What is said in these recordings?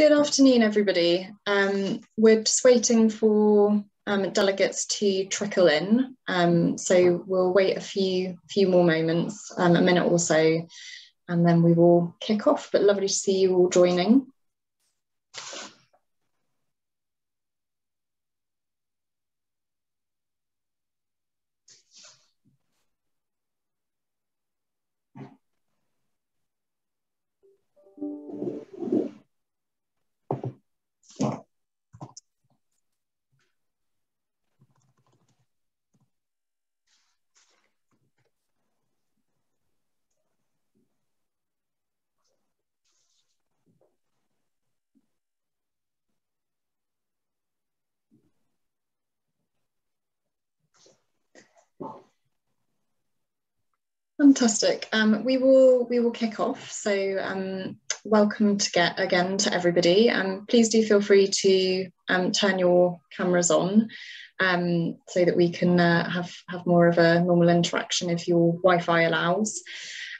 Good afternoon, everybody. Um, we're just waiting for um, delegates to trickle in, um, so we'll wait a few few more moments, um, a minute or so, and then we will kick off. But lovely to see you all joining. Fantastic. Um, we will we will kick off. So um, welcome to get again to everybody. Um, please do feel free to um, turn your cameras on um, so that we can uh, have have more of a normal interaction if your Wi-Fi allows.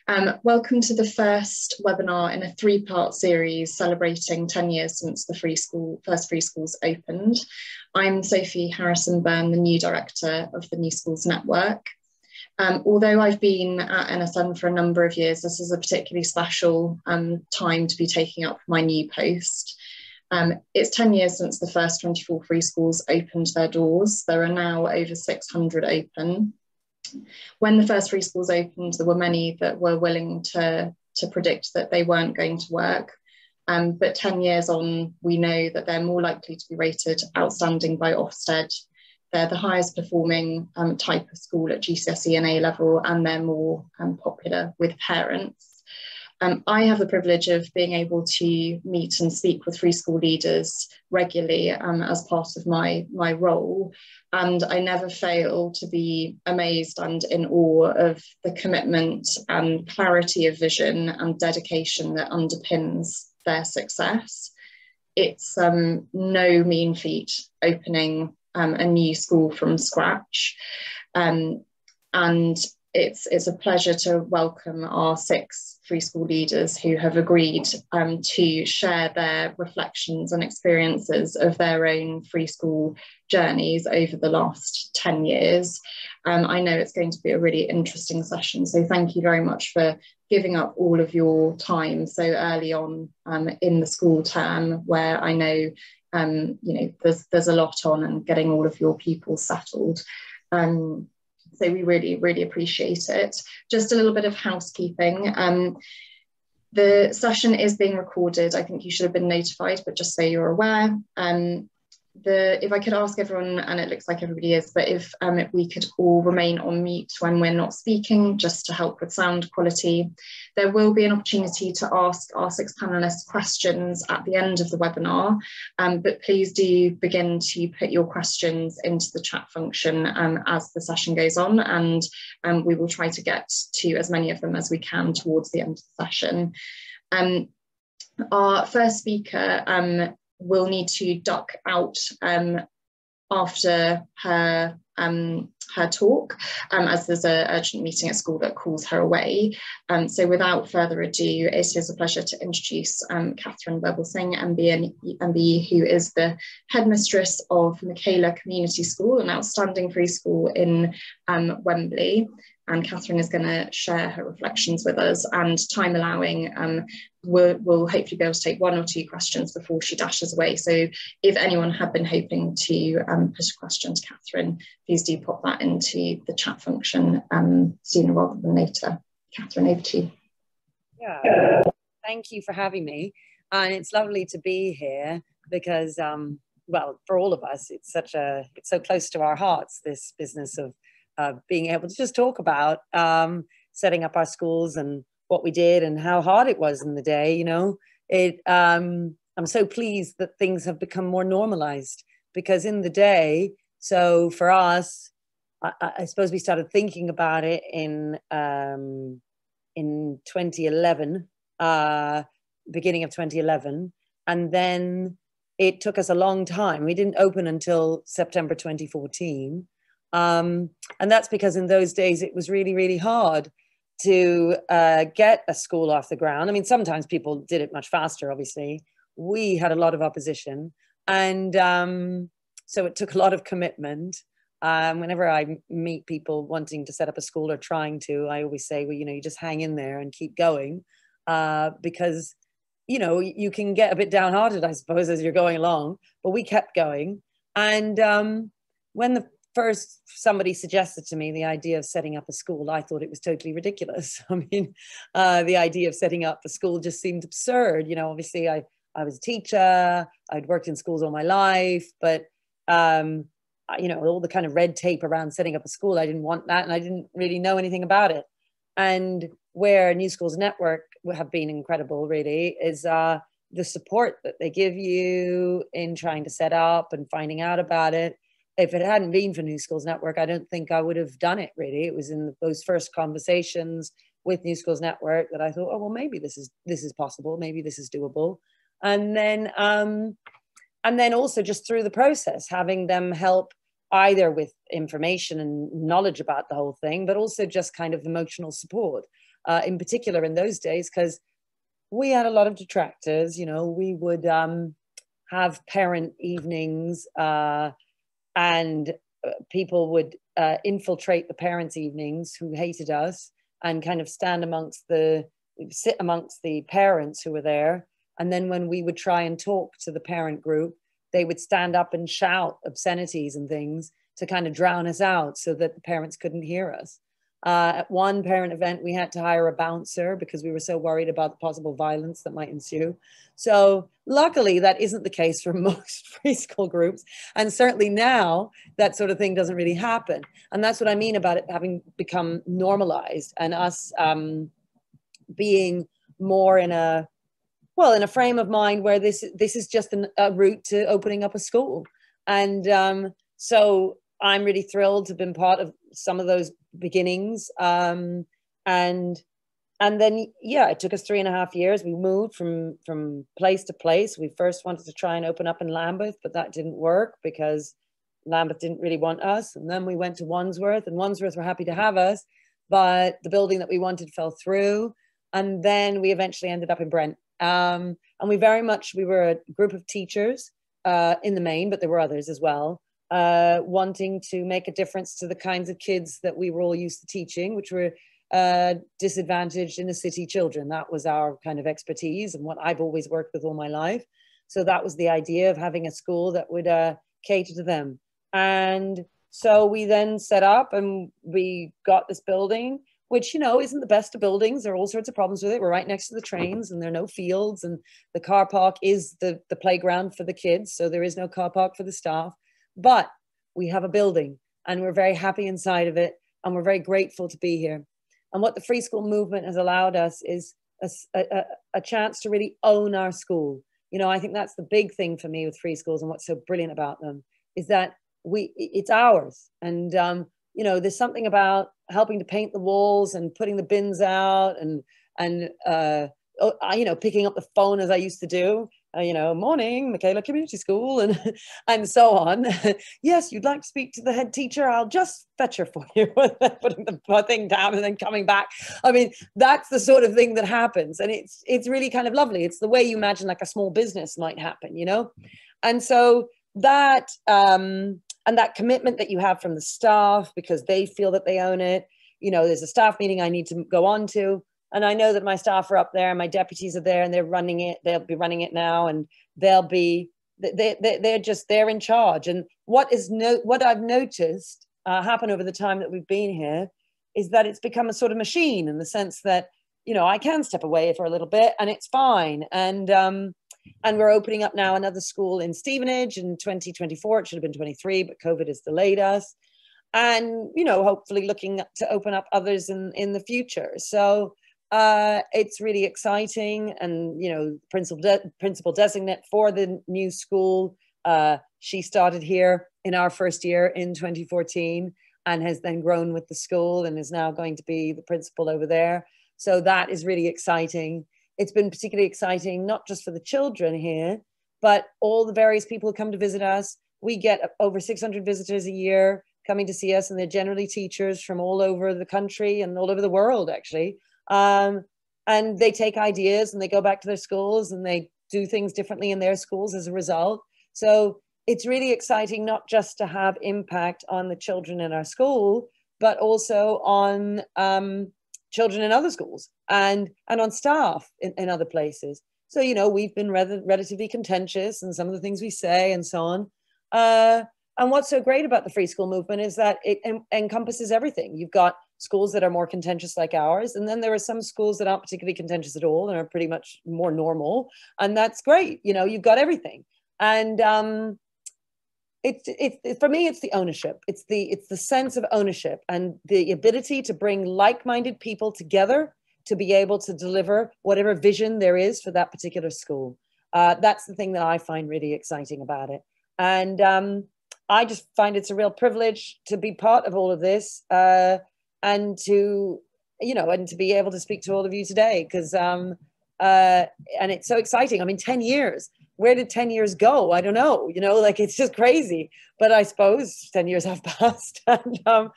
Um, welcome to the first webinar in a three-part series celebrating 10 years since the free school first free schools opened. I'm Sophie Harrison Byrne, the new director of the New Schools Network. Um, although I've been at NSN for a number of years, this is a particularly special um, time to be taking up my new post. Um, it's 10 years since the first 24 free schools opened their doors. There are now over 600 open. When the first free schools opened, there were many that were willing to, to predict that they weren't going to work. Um, but 10 years on, we know that they're more likely to be rated outstanding by Ofsted they're the highest performing um, type of school at GCSE and A level, and they're more um, popular with parents. Um, I have the privilege of being able to meet and speak with free school leaders regularly um, as part of my, my role. And I never fail to be amazed and in awe of the commitment and clarity of vision and dedication that underpins their success. It's um, no mean feat opening um, a new school from scratch. Um, and it's, it's a pleasure to welcome our six free school leaders who have agreed um, to share their reflections and experiences of their own free school journeys over the last 10 years. Um, I know it's going to be a really interesting session, so thank you very much for giving up all of your time so early on um, in the school term where I know um, you know, there's there's a lot on and getting all of your people settled. Um, so we really, really appreciate it. Just a little bit of housekeeping. Um, the session is being recorded. I think you should have been notified, but just so you're aware. Um, the if I could ask everyone, and it looks like everybody is, but if, um, we could all remain on mute when we're not speaking, just to help with sound quality. There will be an opportunity to ask our six panelists questions at the end of the webinar, um, but please do begin to put your questions into the chat function um, as the session goes on, and um, we will try to get to as many of them as we can towards the end of the session. Um, our first speaker um, will need to duck out um, after her um, her talk, um, as there's an urgent meeting at school that calls her away. Um, so without further ado, it is a pleasure to introduce um, Katharine Birbalsingh, MBE, MBE, who is the headmistress of Michaela Community School, an outstanding free school in um, Wembley and Katharine is going to share her reflections with us and time allowing we'll, we'll, hopefully be able to take one or two questions before she dashes away so if anyone had been hoping to um, put a question to Katharine please do pop that into the chat function um, sooner rather than later. Katharine over to you. Yeah, thank you for having me and it's lovely to be here because um, well for all of us it's such a it's so close to our hearts this business of uh, being able to just talk about um, setting up our schools and what we did and how hard it was in the day. You know, it. Um, I'm so pleased that things have become more normalized because in the day, so for us, I, I suppose we started thinking about it in um, in 2011, uh, beginning of 2011, and then it took us a long time. We didn't open until September 2014. Um, and that's because in those days it was really, really hard to uh, get a school off the ground. I mean, sometimes people did it much faster, obviously, we had a lot of opposition. And um, so it took a lot of commitment. Um, whenever I meet people wanting to set up a school or trying to, I always say, well, you know, you just hang in there and keep going uh, because, you know, you can get a bit downhearted, I suppose, as you're going along. But we kept going. And um, when the first somebody suggested to me the idea of setting up a school, I thought it was totally ridiculous. I mean, uh, the idea of setting up a school just seemed absurd. You know, obviously, I I was a teacher. I'd worked in schools all my life, but um, you know, all the kind of red tape around setting up a school, I didn't want that, and I didn't really know anything about it. And where New Schools Network have been incredible, really, is uh, the support that they give you in trying to set up and finding out about it if it hadn't been for New Schools Network, I don't think I would have done it really. It was in those first conversations with New Schools Network that I thought, oh well, maybe this is this is possible, maybe this is doable, and then um, and then also just through the process, having them help either with information and knowledge about the whole thing, but also just kind of emotional support, uh, in particular in those days, because we had a lot of detractors. You know, we would um, have parent evenings. Uh, and uh, people would uh, infiltrate the parents' evenings who hated us and kind of stand amongst the sit amongst the parents who were there. And then when we would try and talk to the parent group, they would stand up and shout obscenities and things to kind of drown us out so that the parents couldn't hear us. Uh, at one parent event, we had to hire a bouncer because we were so worried about the possible violence that might ensue. So, luckily, that isn't the case for most free school groups. And certainly now, that sort of thing doesn't really happen. And that's what I mean about it having become normalized and us um, being more in a well in a frame of mind where this this is just an, a route to opening up a school and um, so i'm really thrilled to have been part of some of those beginnings. Um, and and then yeah, it took us three and a half years. We moved from from place to place. We first wanted to try and open up in Lambeth, but that didn't work because Lambeth didn't really want us. And then we went to Wandsworth, and Wandsworth were happy to have us, but the building that we wanted fell through. And then we eventually ended up in Brent. Um, and we very much we were a group of teachers uh, in the main, but there were others as well uh, wanting to make a difference to the kinds of kids that we were all used to teaching, which were uh, disadvantaged inner city children. That was our kind of expertise and what I've always worked with all my life. So that was the idea of having a school that would uh, cater to them. And so we then set up and we got this building, which, you know, isn't the best of buildings. There are all sorts of problems with it. We're right next to the trains and there are no fields and the car park is the, the playground for the kids. So there is no car park for the staff. But we have a building and we're very happy inside of it and we're very grateful to be here. And what the free school movement has allowed us is a, a, a chance to really own our school. You know, I think that's the big thing for me with free schools and what's so brilliant about them is that we it's ours. And um, you know, there's something about helping to paint the walls and putting the bins out and and uh, oh, you know, picking up the phone as I used to do uh, you know, morning, Michaela Community School, and and so on. yes, you'd like to speak to the head teacher. I'll just fetch her for you, putting the thing down and then coming back. I mean, that's the sort of thing that happens, and it's it's really kind of lovely. It's the way you imagine like a small business might happen, you know, and so that um, and that commitment that you have from the staff because they feel that they own it. You know, there's a staff meeting I need to go on to and I know that my staff are up there, and my deputies are there, and they're running it. They'll be running it now, and they'll be they, they they're just they're in charge. And what is no what I've noticed uh, happen over the time that we've been here is that it's become a sort of machine in the sense that you know I can step away for a little bit and it's fine. And um, and we're opening up now another school in Stevenage in 2024. It should have been 23, but COVID has delayed us. And you know, hopefully looking to open up others in in the future. So uh, it's really exciting, and you know, principal de- principal designate for the new school. Uh, she started here in our first year in 2014 and has then grown with the school and is now going to be the principal over there. So that is really exciting. It's been particularly exciting, not just for the children here, but all the various people who come to visit us. We get over 600 visitors a year coming to see us, and they're generally teachers from all over the country and all over the world, actually. Um, and they take ideas and they go back to their schools and they do things differently in their schools as a result. So it's really exciting not just to have impact on the children in our school, but also on um, children in other schools and and on staff in, in other places. So you know we've been rather, relatively contentious in some of the things we say and so on. Uh, and what's so great about the free school movement is that it en- encompasses everything. You've got schools that are more contentious like ours, and then there are some schools that aren't particularly contentious at all and are pretty much more normal, and that's great. You know, you've got everything. And um, it's it's it, for me it's the ownership it's the it's the sense of ownership and the ability to bring like-minded people together to be able to deliver whatever vision there is for that particular school uh, that's the thing that i find really exciting about it and um, i just find it's a real privilege to be part of all of this uh, and to you know and to be able to speak to all of you today because um, uh, and it's so exciting i mean 10 years where did 10 years go? I don't know, you know, like it's just crazy. But I suppose 10 years have passed and, um,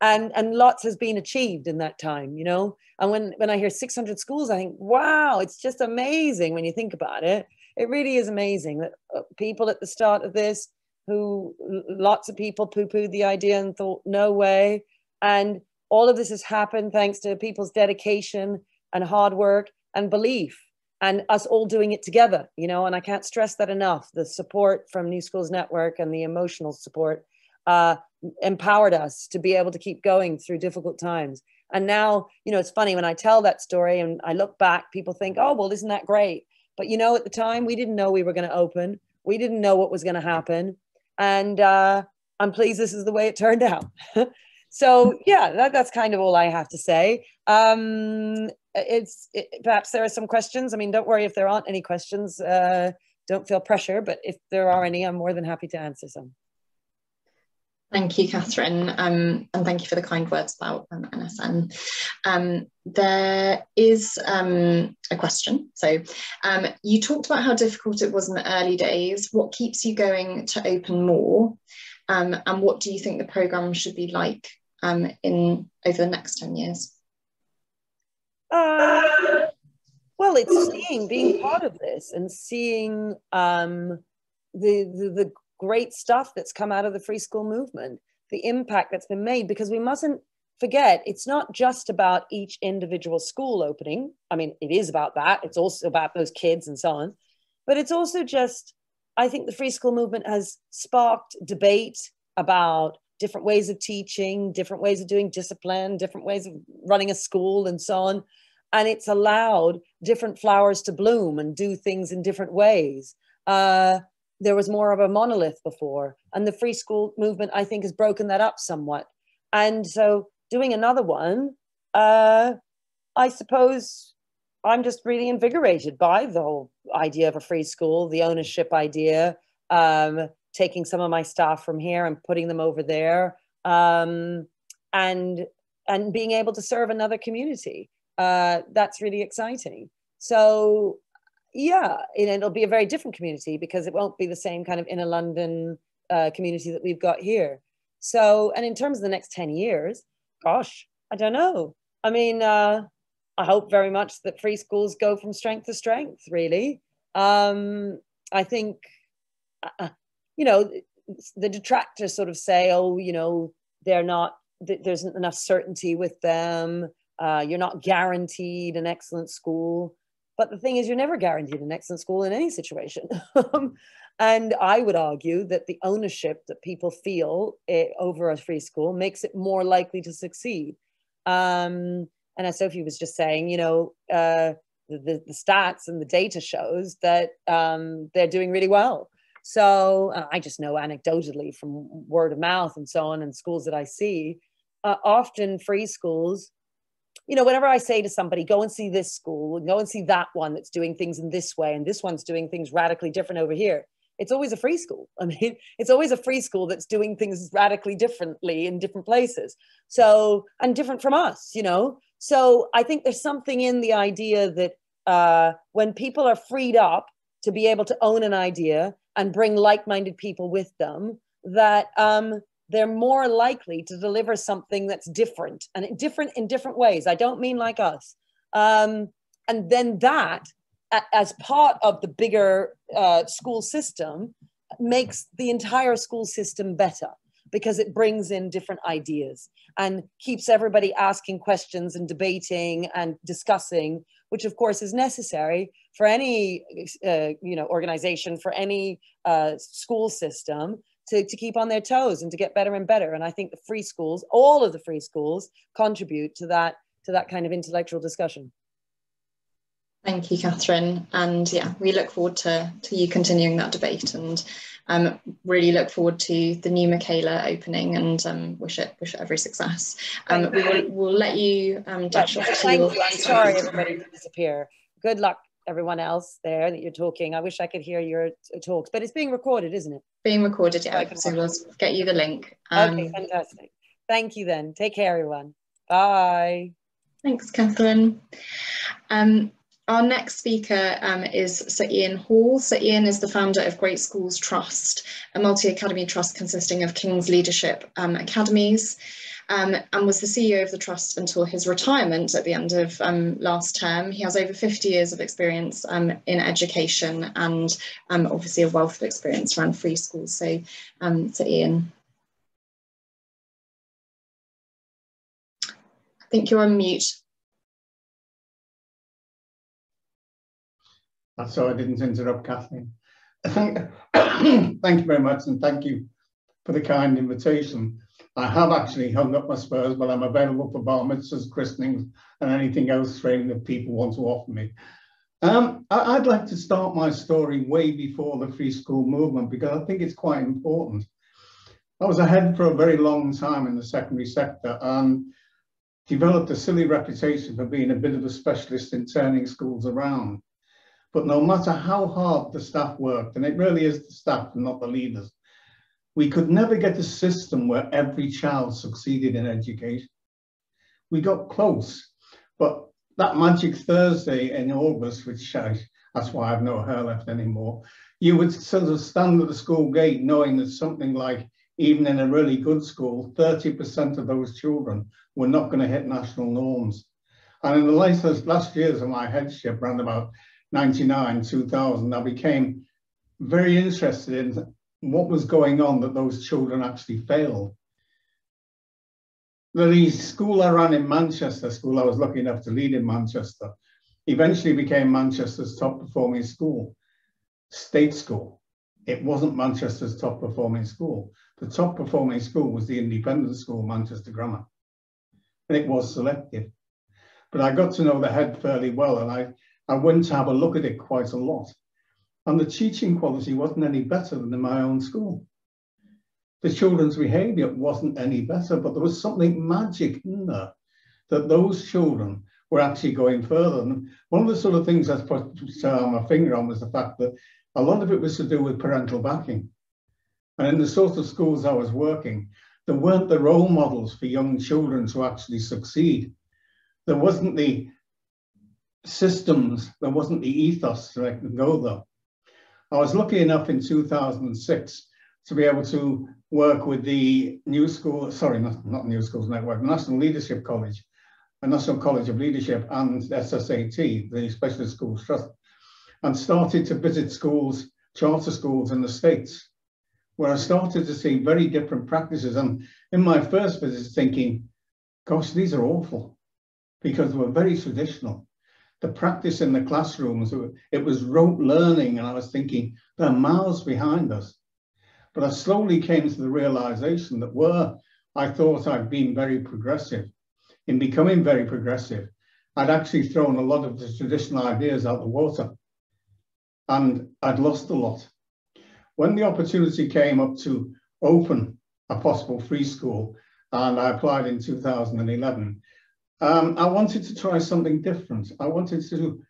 and, and lots has been achieved in that time, you know. And when, when I hear 600 schools, I think, wow, it's just amazing when you think about it. It really is amazing that uh, people at the start of this who lots of people poo pooed the idea and thought, no way. And all of this has happened thanks to people's dedication and hard work and belief and us all doing it together, you know, and I can't stress that enough. The support from New Schools Network and the emotional support uh, empowered us to be able to keep going through difficult times. And now, you know, it's funny when I tell that story and I look back, people think, oh, well, isn't that great? But, you know, at the time, we didn't know we were going to open. We didn't know what was going to happen. And uh, I'm pleased this is the way it turned out. so, yeah, that, that's kind of all I have to say. Um, it's it, perhaps there are some questions. I mean, don't worry if there aren't any questions. Uh, don't feel pressure, but if there are any, I'm more than happy to answer some. Thank you, Katharine, um, and thank you for the kind words about um, NSN. Um, there is um, a question. So, um, you talked about how difficult it was in the early days. What keeps you going to open more, um, and what do you think the program should be like in over the next ten years? Uh, well, it's seeing, being part of this and seeing um, the, the, the great stuff that's come out of the free school movement, the impact that's been made, because we mustn't forget it's not just about each individual school opening. I mean, it is about that. It's also about those kids and so on. But it's also just, I think the free school movement has sparked debate about different ways of teaching, different ways of doing discipline, different ways of running a school, and so on. And it's allowed different flowers to bloom and do things in different ways. Uh, there was more of a monolith before, and the free school movement, I think, has broken that up somewhat. And so, doing another one, uh, I suppose I'm just really invigorated by the whole idea of a free school, the ownership idea, um, taking some of my staff from here and putting them over there um, and and being able to serve another community. Uh, that's really exciting. So yeah and it'll be a very different community because it won't be the same kind of inner london uh, community that we've got here. So and in terms of the next 10 years gosh i don't know. I mean uh, i hope very much that free schools go from strength to strength really. Um, i think uh, uh you know, the detractors sort of say, oh, you know, they're not, there's enough certainty with them. Uh, you're not guaranteed an excellent school. But the thing is, you're never guaranteed an excellent school in any situation. and I would argue that the ownership that people feel it, over a free school makes it more likely to succeed. Um, and as Sophie was just saying, you know, uh, the, the, stats and the data shows that um, they're doing really well. So uh, I just know anecdotally from word of mouth and so on, and schools that I see, uh, often free schools. You know, whenever I say to somebody, go and see this school, go and see that one that's doing things in this way, and this one's doing things radically different over here, it's always a free school. I mean, it's always a free school that's doing things radically differently in different places. So, and different from us, you know? So I think there's something in the idea that uh, when people are freed up to be able to own an idea and bring like-minded people with them that um, they're more likely to deliver something that's different and different in different ways. I don't mean like us. Um, and then that as part of the bigger uh, school system makes the entire school system better because it brings in different ideas and keeps everybody asking questions and debating and discussing which of course is necessary for any uh, you know organization for any uh, school system to, to keep on their toes and to get better and better and i think the free schools all of the free schools contribute to that to that kind of intellectual discussion Thank you, Katharine. And yeah, we look forward to, to you continuing that debate and um, really look forward to the new Michaela opening and um, wish it wish it every success. Um, we will we'll let you um, dash off to your... I'm sorry everybody to disappear. Good luck everyone else there that you're talking. I wish I could hear your talks, but it's being recorded, isn't it? Being recorded, yeah. So we'll get you the link. okay, um, fantastic. Thank you then. Take care, everyone. Bye. Thanks, Katharine. Um, our next speaker um, is Sir Iain Hall. Sir Iain is the founder of Great Schools Trust, a multi-academy trust consisting of King's Leadership um, Academies, um, and was the CEO of the trust until his retirement at the end of um, last term. He has over 50 years of experience um, in education and um, obviously a wealth of experience around free schools. So, Sir Iain. I think you're on mute. So I didn't interrupt Kathleen. Thank, you very much, and thank you for the kind invitation. I have actually hung up my spurs, but I'm available for bar mitzvahs, christenings, and anything else training that people want to offer me. Um, I, would like to start my story way before the free school movement because I think it's quite important. I was ahead for a very long time in the secondary sector and developed a silly reputation for being a bit of a specialist in turning schools around. But no matter how hard the staff worked, and it really is the staff and not the leaders, we could never get a system where every child succeeded in education. We got close, but that magic Thursday in August, which I, that's why I've no hair left anymore, you would sort of stand at the school gate knowing that something like, even in a really good school, 30% of those children were not going to hit national norms. And in the last, last years of my headship, around about 99, 2000, I became very interested in what was going on that those children actually failed. The school I ran in Manchester, school I was lucky enough to lead in Manchester, eventually became Manchester's top performing school, state school. It wasn't Manchester's top performing school. The top performing school was the independent school, Manchester Grammar. And it was selective. But I got to know the head fairly well and I I went to have a look at it quite a lot. And the teaching quality wasn't any better than in my own school. The children's behavior wasn't any better, but there was something magic in there that those children were actually going further. And one of the sort of things I put uh, my finger on was the fact that a lot of it was to do with parental backing. And in the sort of schools I was working, there weren't the role models for young children to actually succeed. There wasn't the systems, there wasn't the ethos that I could go there. I was lucky enough in 2006 to be able to work with the New School, sorry, not, not New Schools Network, National Leadership College, a National College of Leadership and SSAT, the Specialist Schools Trust, and started to visit schools, charter schools in the States, where I started to see very different practices. And in my first visit, thinking, gosh, these are awful because they were very traditional the practice in the classrooms, it was rote learning, and I was thinking, they're miles behind us. But I slowly came to the realization that where I thought I'd been very progressive, in becoming very progressive, I'd actually thrown a lot of the traditional ideas out the water. And I'd lost a lot. When the opportunity came up to open a possible free school, and I applied in 2011, um, I wanted to try something different. I wanted to,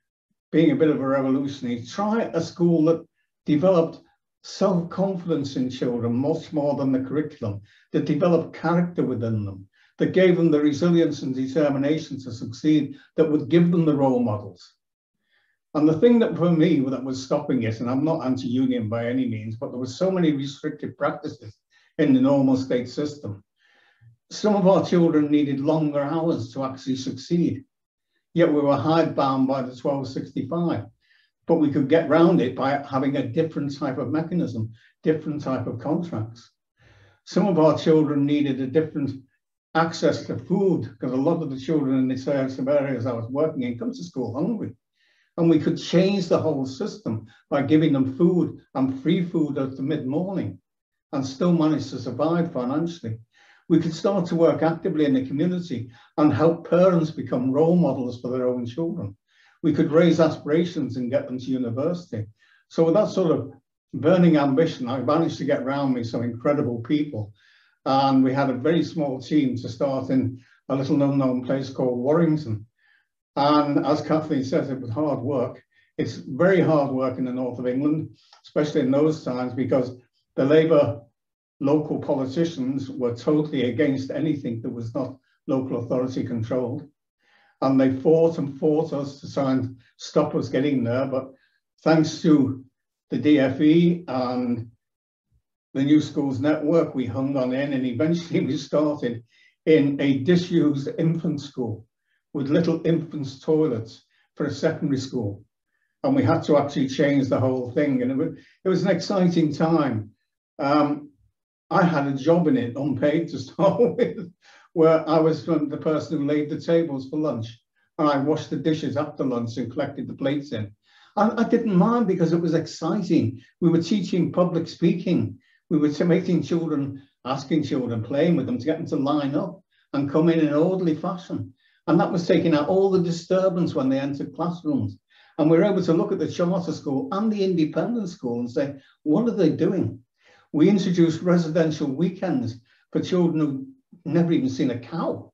being a bit of a revolutionary, try a school that developed self-confidence in children much more than the curriculum, that developed character within them, that gave them the resilience and determination to succeed, that would give them the role models. And the thing that for me that was stopping it, and I'm not anti-union by any means, but there were so many restrictive practices in the normal state system some of our children needed longer hours to actually succeed, yet we were hidebound by the 1265. but we could get round it by having a different type of mechanism, different type of contracts. Some of our children needed a different access to food because a lot of the children in the of areas I was working in come to school hungry. And we could change the whole system by giving them food and free food at the mid-morning and still manage to survive financially. We could start to work actively in the community and help parents become role models for their own children. We could raise aspirations and get them to university. So with that sort of burning ambition, I managed to get around me some incredible people. And we had a very small team to start in a little unknown place called Warrington. And as Kathleen says, it was hard work. It's very hard work in the north of England, especially in those times, because the Labour local politicians were totally against anything that was not local authority controlled. And they fought and fought us to try and stop us getting there. But thanks to the DFE and the New Schools Network, we hung on in and eventually we started in a disused infant school with little infants toilets for a secondary school. And we had to actually change the whole thing. And it was, it was an exciting time. Um, I had a job in it, unpaid to start with, where I was the person who laid the tables for lunch. And I washed the dishes after lunch and collected the plates in. And I didn't mind because it was exciting. We were teaching public speaking. We were making children, asking children, playing with them to get them to line up and come in in an orderly fashion. And that was taking out all the disturbance when they entered classrooms. And we were able to look at the charter school and the independent school and say, what are they doing? We introduced residential weekends for children who never even seen a cow.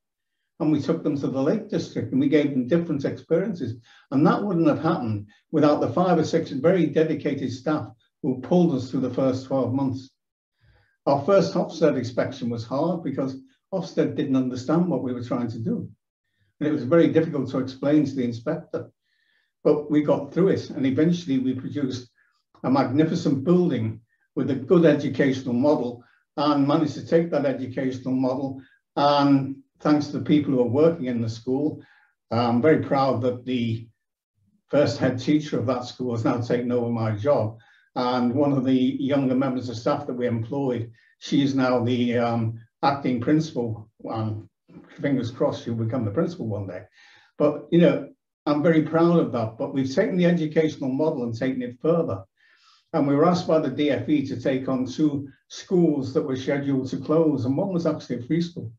And we took them to the Lake District and we gave them different experiences. And that wouldn't have happened without the five or six very dedicated staff who pulled us through the first 12 months. Our first Ofsted inspection was hard because Ofsted didn't understand what we were trying to do. And it was very difficult to explain to the inspector. But we got through it and eventually we produced a magnificent building with a good educational model and managed to take that educational model and thanks to the people who are working in the school, I'm very proud that the first head teacher of that school has now taken over my job. And one of the younger members of staff that we employed, she is now the um, acting principal. Um, fingers crossed she'll become the principal one day. But, you know, I'm very proud of that. But we've taken the educational model and taken it further. And we were asked by the DFE to take on two schools that were scheduled to close, and one was actually a free school.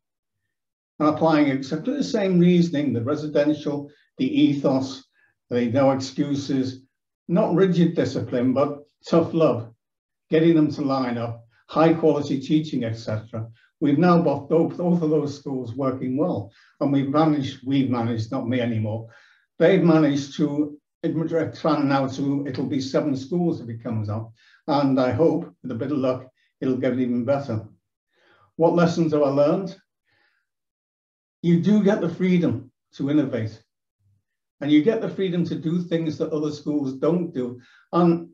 And applying exactly the same reasoning, the residential, the ethos, the no excuses, not rigid discipline, but tough love, getting them to line up, high quality teaching, etc. We've now both, both of those schools working well. And we've managed, we've managed, not me anymore, they've managed to expand now to, it'll be seven schools if it comes up. And I hope, with a bit of luck, it'll get even better. What lessons have I learned? You do get the freedom to innovate. And you get the freedom to do things that other schools don't do. And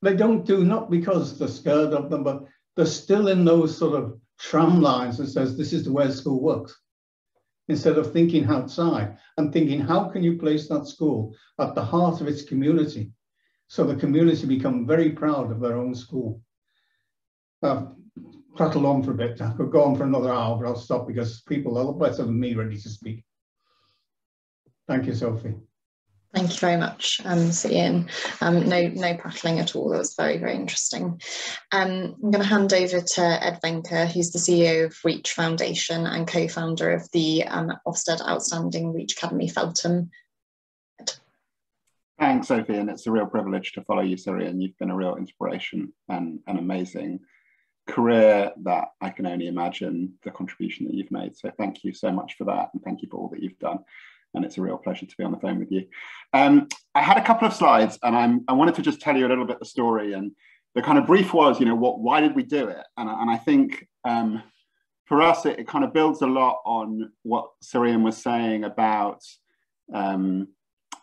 they don't do not because they're scared of them, but they're still in those sort of tram lines that says this is the way school works. Instead of thinking outside and thinking, how can you place that school at the heart of its community? So the community become very proud of their own school. I've prattled on for a bit. I could go on for another hour, but I'll stop because people are better than me ready to speak. Thank you, Sophie. Thank you very much, um, Sir Iain. Um, no, no prattling at all. That was very, very interesting. Um, I'm going to hand over to Ed Vainker, who's the CEO of Reach Foundation and co-founder of the um, Ofsted Outstanding Reach Academy Feltham. Thanks, Sophie, and it's a real privilege to follow you, Sir Iain. You've been a real inspiration and an amazing career that I can only imagine the contribution that you've made. So thank you so much for that, and thank you for all that you've done and it's a real pleasure to be on the phone with you. Um, I had a couple of slides, and I'm, I wanted to just tell you a little bit the story. And the kind of brief was, you know, what why did we do it? And, and I think um, for us, it, it, kind of builds a lot on what Sir Iain was saying about um,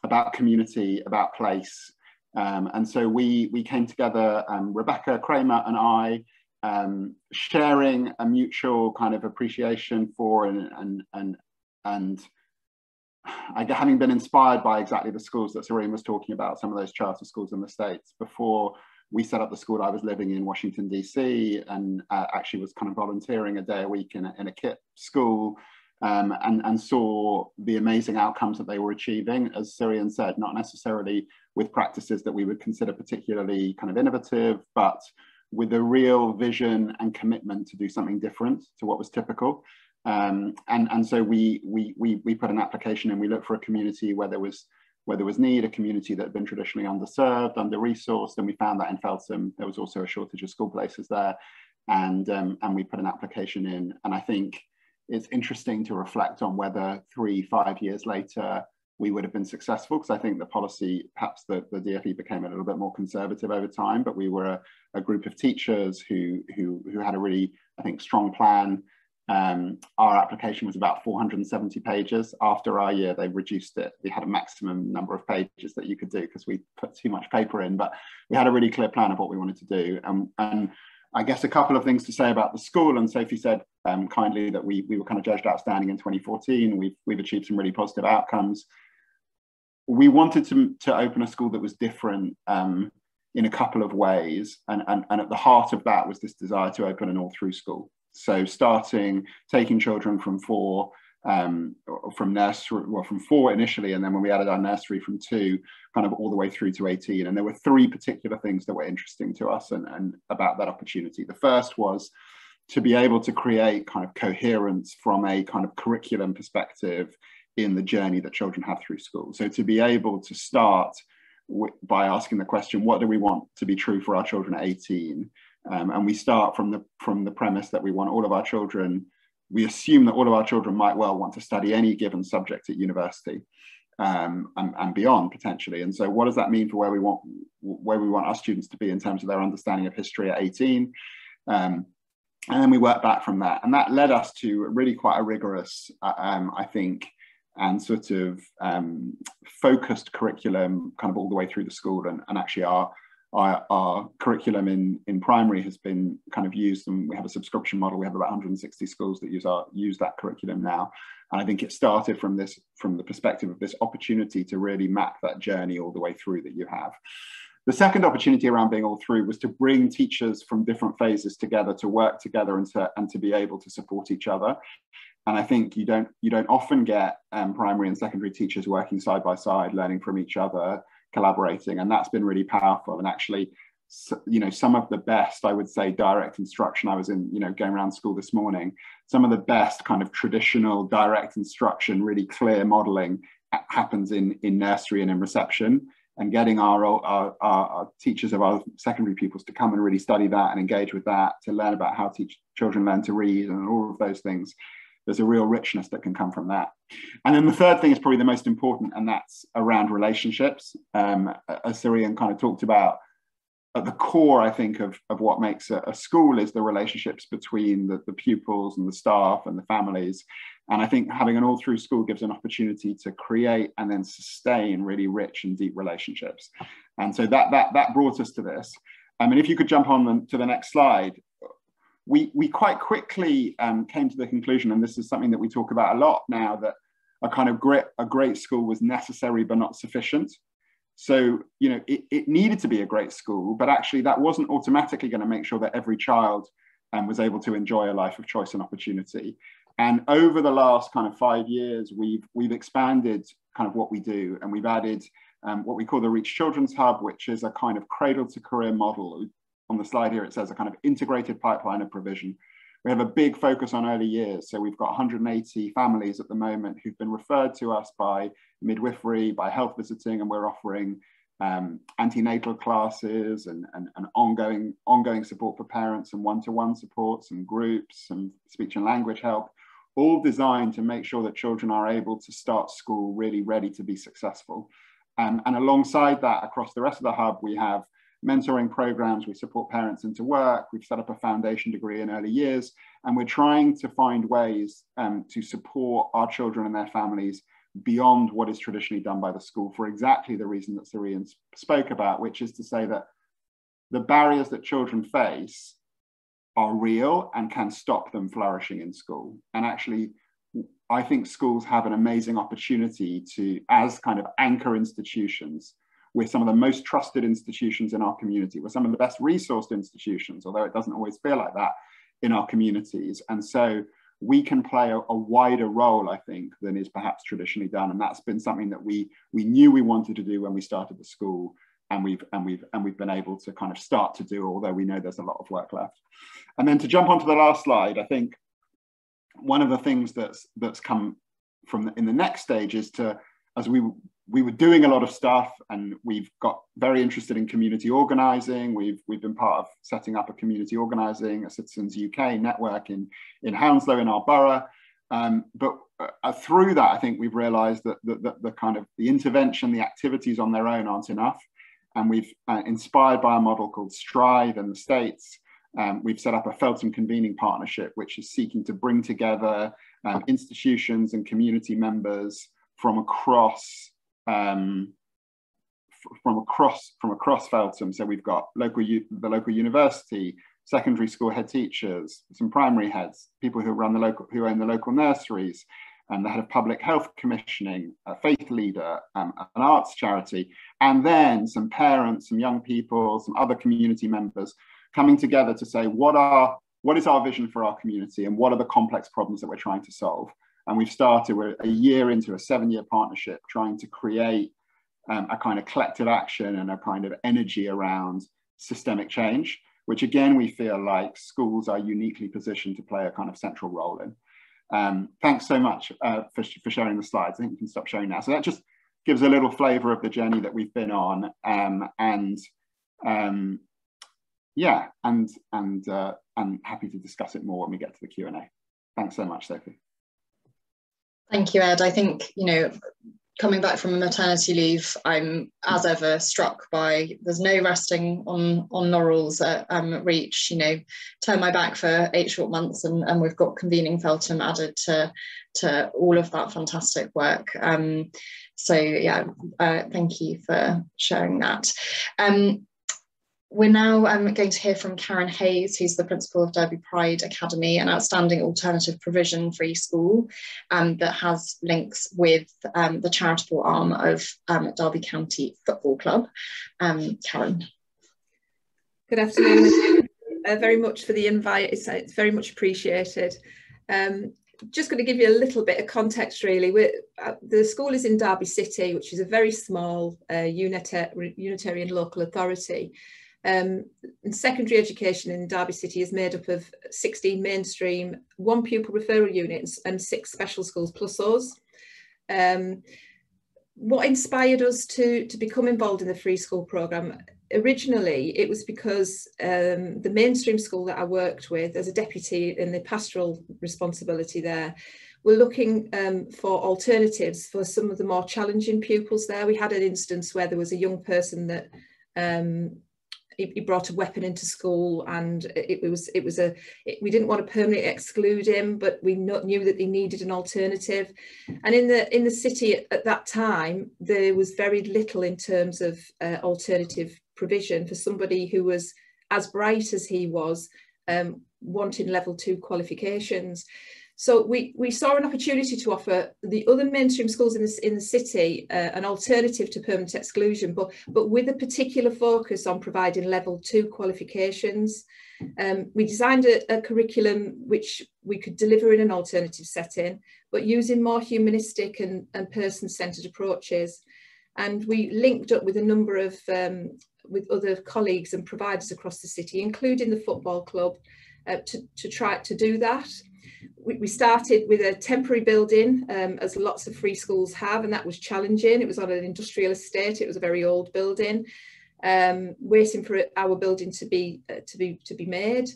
about community, about place. Um, and so we we came together, um, Rebecca Cramer and I, um, sharing a mutual kind of appreciation for and and and and I, having been inspired by exactly the schools that Sir Iain was talking about, some of those charter schools in the States, before we set up the school, I was living in Washington, DC, and uh, actually was kind of volunteering a day a week in a, in a school um, and, and saw the amazing outcomes that they were achieving, as Sir Iain said, not necessarily with practices that we would consider particularly kind of innovative, but with a real vision and commitment to do something different to what was typical. Um, and, and so we, we, we, we put an application and we looked for a community where there was where there was need, a community that had been traditionally underserved, under-resourced, and we found that in Feltham there was also a shortage of school places there, and um, and we put an application in, and I think it's interesting to reflect on whether three, five years later we would have been successful because I think the policy, perhaps the, the DFE became a little bit more conservative over time, but we were a, a group of teachers who, who, who had a really, I think, strong plan. Um, our application was about 470 pages. After our year, they reduced it. We had a maximum number of pages that you could do because we put too much paper in, but we had a really clear plan of what we wanted to do. And, and I guess a couple of things to say about the school. And Sophie said um, kindly that we, we were kind of judged outstanding in 2014. We've, we've achieved some really positive outcomes. We wanted to, to open a school that was different um, in a couple of ways. And, and, and at the heart of that was this desire to open an all through school. So starting, taking children from four um, from nursery, well, from four initially, and then when we added our nursery from two, kind of all the way through to 18. And there were three particular things that were interesting to us and, and about that opportunity. The first was to be able to create kind of coherence from a kind of curriculum perspective in the journey that children have through school. So to be able to start by asking the question, what do we want to be true for our children at 18? Um, and we start from the from the premise that we want all of our children we assume that all of our children might well want to study any given subject at university um, and, and, beyond potentially. And so what does that mean for where we want where we want our students to be in terms of their understanding of history at 18? Um, and then we work back from that. And that led us to really quite a rigorous, uh, um, I think, and sort of um, focused curriculum kind of all the way through the school. And, and actually our our, our, curriculum in, in primary has been kind of used and we have a subscription model. We have about 160 schools that use our use that curriculum now. And I think it started from this from the perspective of this opportunity to really map that journey all the way through that you have. The second opportunity around being all through was to bring teachers from different phases together to work together and to, and to be able to support each other. And I think you don't you don't often get um, primary and secondary teachers working side by side, learning from each other collaborating and that's been really powerful. And actually you know some of the best i would say direct instruction i was in you know going around school this morning some of the best kind of traditional direct instruction really clear modeling happens in in nursery and in reception. And getting our, our, our, teachers of our secondary pupils to come and really study that and engage with that to learn about how teach children learn to read and all of those things there's a real richness that can come from that. And then the third thing is probably the most important, and that's around relationships. Um, as Sir Iain kind of talked about, at the core, I think, of, of what makes a, a school is the relationships between the, the, pupils and the staff and the families. And I think having an all through school gives an opportunity to create and then sustain really rich and deep relationships. And so that, that, that brought us to this. I mean, if you could jump on to the next slide, we, we quite quickly um, came to the conclusion, and this is something that we talk about a lot now, that a kind of great, a great school was necessary but not sufficient. So, you know, it, it needed to be a great school, but actually that wasn't automatically going to make sure that every child um, was able to enjoy a life of choice and opportunity. And over the last kind of five years, we've, we've expanded kind of what we do, and we've added um, what we call the Reach Children's Hub, which is a kind of cradle to career model on the slide here, it says a kind of integrated pipeline of provision. We have a big focus on early years. So we've got 180 families at the moment who've been referred to us by midwifery, by health visiting, and we're offering um, antenatal classes and, and, and, ongoing, ongoing support for parents and one-to-one -one supports and groups and speech and language help, all designed to make sure that children are able to start school really ready to be successful. Um, and alongside that, across the rest of the hub, we have mentoring programs, we support parents into work, we've set up a foundation degree in early years, and we're trying to find ways um, to support our children and their families beyond what is traditionally done by the school for exactly the reason that Sir Iain spoke about, which is to say that the barriers that children face are real and can stop them flourishing in school. And actually, I think schools have an amazing opportunity to, as kind of anchor institutions, we're some of the most trusted institutions in our community. We're some of the best resourced institutions, although it doesn't always feel like that in our communities. And so we can play a, a, wider role, I think, than is perhaps traditionally done. And that's been something that we we knew we wanted to do when we started the school, and we've and we've and we've been able to kind of start to do, although we know there's a lot of work left. And then to jump onto the last slide, I think one of the things that's that's come from the, in the next stage is to as we we were doing a lot of stuff and we've got very interested in community organizing. We've, we've been part of setting up a community organizing, a Citizens UK network in, in Hounslow in our borough. Um, but uh, through that, I think we've realized that the, the, the, kind of the intervention, the activities on their own aren't enough. And we've uh, inspired by a model called Strive in the States. Um, we've set up a Feltham convening partnership, which is seeking to bring together um, institutions and community members from across um, from across from across Feltham. So we've got local the local university, secondary school head teachers, some primary heads, people who run the local who own the local nurseries, and the head of public health commissioning, a faith leader, um, an arts charity, and then some parents, some young people, some other community members coming together to say what are what is our vision for our community and what are the complex problems that we're trying to solve and we've started, we're a year into a seven year partnership trying to create um, a kind of collective action and a kind of energy around systemic change, which again, we feel like schools are uniquely positioned to play a kind of central role in. Um, thanks so much uh, for, for sharing the slides. I think you can stop sharing now. So that just gives a little flavor of the journey that we've been on. Um, and um, yeah, and, and uh, I'm happy to discuss it more when we get to the Q&A. Thanks so much, Sophie. Thank you, Ed. I think, you know, coming back from a maternity leave, I'm as ever struck by there's no resting on on laurels at um, Reach. You know, turn my back for eight short months, and, and we've got convening Feltham added to to all of that fantastic work. Um, so yeah, uh, thank you for sharing that. Um, we're now um, going to hear from Karen Hayes, who's the principal of Derby Pride Academy, an outstanding alternative provision free school um, that has links with um, the charitable arm of um, Derby County Football Club. Um, Karen. Good afternoon. uh, very much for the invite. It's, it's very much appreciated. Um, just going to give you a little bit of context really. We're, uh, the school is in Derby City, which is a very small uh, Unitarian local authority. Um, secondary education in Derby City is made up of 16 mainstream, one pupil referral units and six special schools plus us. Um, what inspired us to, to become involved in the free school programme? Originally, it was because um, the mainstream school that I worked with as a deputy in the pastoral responsibility there, we're looking um, for alternatives for some of the more challenging pupils there. We had an instance where there was a young person that um, he, he, brought a weapon into school and it, it was it was a it, we didn't want to permanently exclude him but we knew that he needed an alternative. And in the in the city at, at that time there was very little in terms of uh, alternative provision for somebody who was as bright as he was um, wanting level two qualifications so we, we saw an opportunity to offer the other mainstream schools in the, in the city uh, an alternative to permanent exclusion, but, but with a particular focus on providing level two qualifications. Um, we designed a, a, curriculum which we could deliver in an alternative setting, but using more humanistic and, and person-centred approaches. And we linked up with a number of um, with other colleagues and providers across the city, including the football club, uh, to, to try to do that we, we started with a temporary building, um, as lots of free schools have, and that was challenging. It was on an industrial estate. It was a very old building, um, waiting for our building to be uh, to be to be made.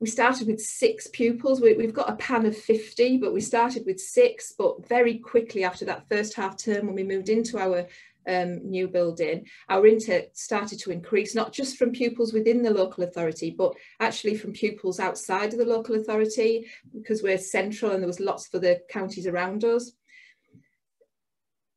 We started with six pupils. We, have got a pan of 50, but we started with six. But very quickly after that first half term, when we moved into our um, new building, our intake started to increase, not just from pupils within the local authority, but actually from pupils outside of the local authority, because we're central and there was lots for the counties around us.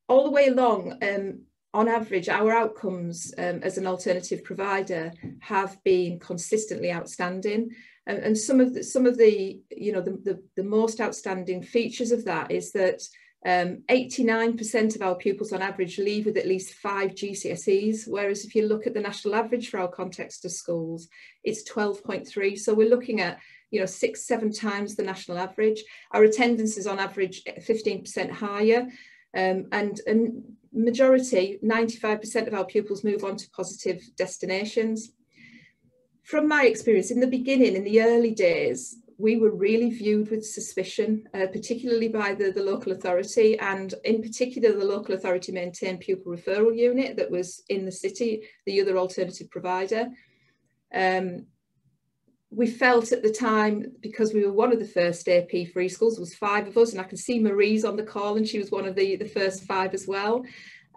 All the way along, um, on average, our outcomes um, as an alternative provider have been consistently outstanding. And, and some of the, some of the, you know, the, the, the most outstanding features of that is that 89% um, of our pupils on average leave with at least five GCSEs, whereas if you look at the national average for our context of schools, it's 12.3. So we're looking at you know, six, seven times the national average. Our attendance is on average 15% higher. Um, and, and majority, 95% of our pupils move on to positive destinations. From my experience, in the beginning, in the early days, we were really viewed with suspicion, uh, particularly by the, the local authority and in particular the local authority maintained pupil referral unit that was in the city, the other alternative provider. Um, we felt at the time, because we were one of the first AP free schools, was five of us, and I can see Marie's on the call, and she was one of the, the first five as well.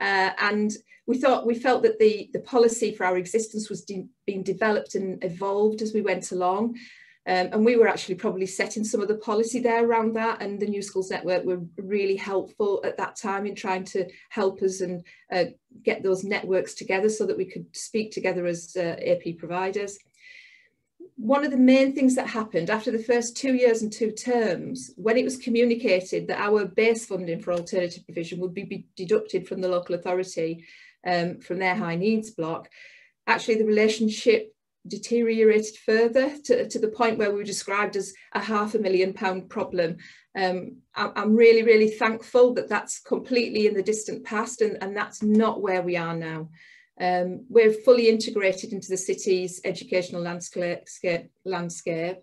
Uh, and we thought we felt that the, the policy for our existence was de being developed and evolved as we went along. Um, and we were actually probably setting some of the policy there around that and the New Schools Network were really helpful at that time in trying to help us and uh, get those networks together so that we could speak together as uh, AP providers. One of the main things that happened after the first two years and two terms, when it was communicated that our base funding for alternative provision would be, be deducted from the local authority um, from their high needs block, actually the relationship deteriorated further to, to the point where we were described as a half a million pound problem. Um, I'm really, really thankful that that's completely in the distant past and, and that's not where we are now. Um, we're fully integrated into the city's educational landscape, landscape,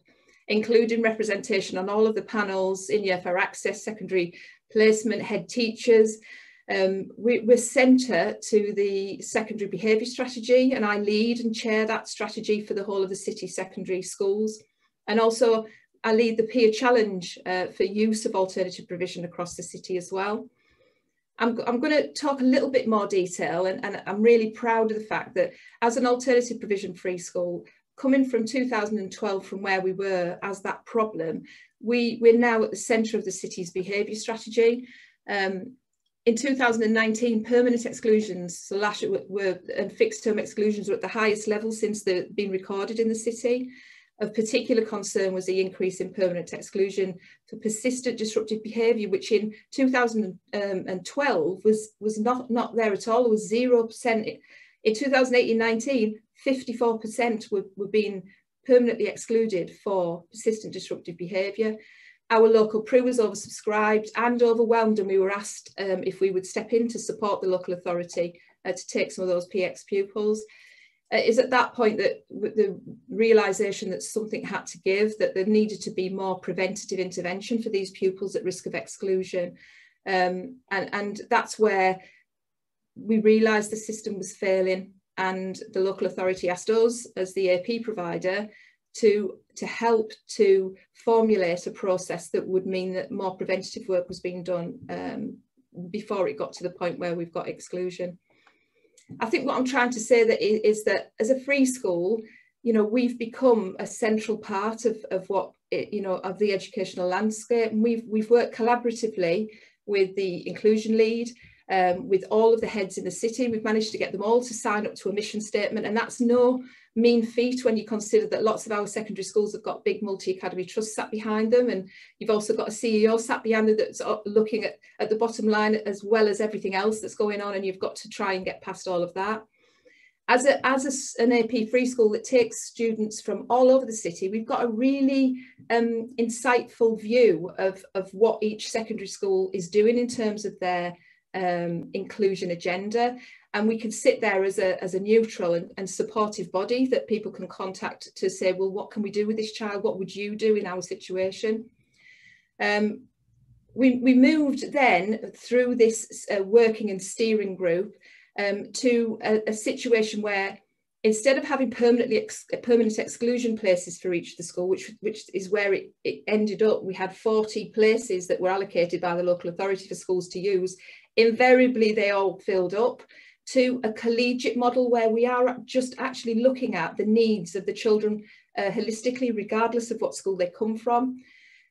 including representation on all of the panels in for access, secondary placement, head teachers. Um, we, are centre to the secondary behaviour strategy and I lead and chair that strategy for the whole of the city secondary schools. And also I lead the peer challenge uh, for use of alternative provision across the city as well. I'm, I'm going to talk a little bit more detail and, and I'm really proud of the fact that as an alternative provision free school, coming from 2012 from where we were as that problem, we, we're now at the centre of the city's behaviour strategy. Um, in 2019, permanent exclusions, were, were and fixed term exclusions were at the highest level since they've been recorded in the city. Of particular concern was the increase in permanent exclusion for persistent disruptive behaviour, which in 2012 was, was not, not there at all, it was 0%. In 2018-19, 54% were, were being permanently excluded for persistent disruptive behaviour. Our local PRU was oversubscribed and overwhelmed and we were asked um, if we would step in to support the local authority uh, to take some of those PX pupils. Uh, is at that point that the realization that something had to give, that there needed to be more preventative intervention for these pupils at risk of exclusion. Um, and, and that's where we realized the system was failing and the local authority asked us as the AP provider to, to help to formulate a process that would mean that more preventative work was being done um, before it got to the point where we've got exclusion. I think what I'm trying to say that is, is that as a free school, you know, we've become a central part of, of what, it, you know, of the educational landscape. And we've, we've worked collaboratively with the inclusion lead, um, with all of the heads in the city. We've managed to get them all to sign up to a mission statement. And that's no mean feat when you consider that lots of our secondary schools have got big multi-academy trusts sat behind them and you've also got a CEO sat behind them that's uh, looking at, at the bottom line as well as everything else that's going on and you've got to try and get past all of that. As, a, as a, an AP free school that takes students from all over the city, we've got a really um, insightful view of, of what each secondary school is doing in terms of their um, inclusion agenda and we can sit there as a, as a neutral and, and, supportive body that people can contact to say, well, what can we do with this child? What would you do in our situation? Um, we, we moved then through this uh, working and steering group um, to a, a, situation where instead of having permanently ex permanent exclusion places for each of the school, which, which is where it, it ended up, we had 40 places that were allocated by the local authority for schools to use. Invariably, they all filled up to a collegiate model where we are just actually looking at the needs of the children uh, holistically, regardless of what school they come from.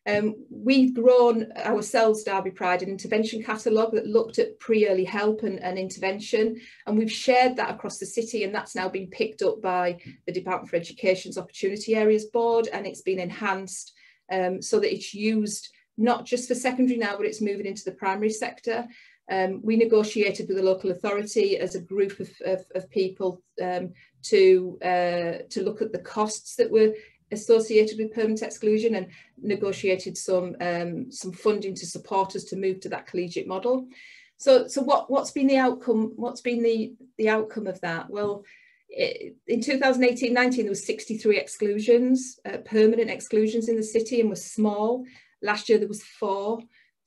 Um, we've grown ourselves, Derby Pride, an intervention catalogue that looked at pre-early help and, and, intervention, and we've shared that across the city, and that's now been picked up by the Department for Education's Opportunity Areas Board, and it's been enhanced um, so that it's used not just for secondary now, but it's moving into the primary sector. Um, we negotiated with the local authority as a group of, of, of people um, to, uh, to look at the costs that were associated with permanent exclusion and negotiated some um, some funding to support us to move to that collegiate model. So so what what's been the outcome? What's been the the outcome of that? Well, it, in 2018-19 there was 63 exclusions, uh, permanent exclusions in the city, and was small. Last year there was four.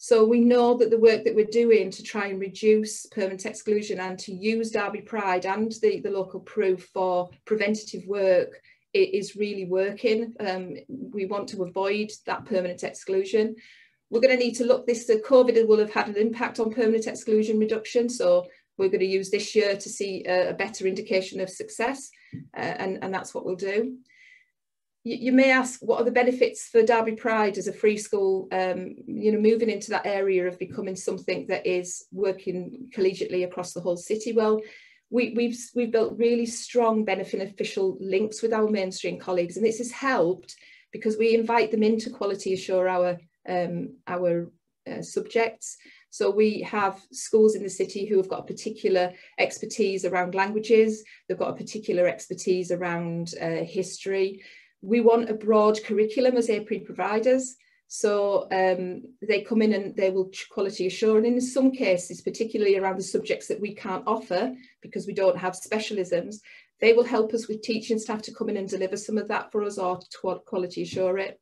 So we know that the work that we're doing to try and reduce permanent exclusion and to use Derby Pride and the, the local PRU for preventative work it is really working. Um, we want to avoid that permanent exclusion. We're going to need to look this, the COVID will have had an impact on permanent exclusion reduction. So we're going to use this year to see a, a better indication of success. Uh, and, and that's what we'll do. You, may ask, what are the benefits for Derby Pride as a free school, um, you know, moving into that area of becoming something that is working collegiately across the whole city? Well, we, we've, we've built really strong beneficial links with our mainstream colleagues and this has helped because we invite them into quality assure our, um, our uh, subjects. So we have schools in the city who have got a particular expertise around languages, they've got a particular expertise around uh, history. We want a broad curriculum as APRE providers. So um, they come in and they will quality assure. And in some cases, particularly around the subjects that we can't offer because we don't have specialisms, they will help us with teaching staff to come in and deliver some of that for us or to quality assure it.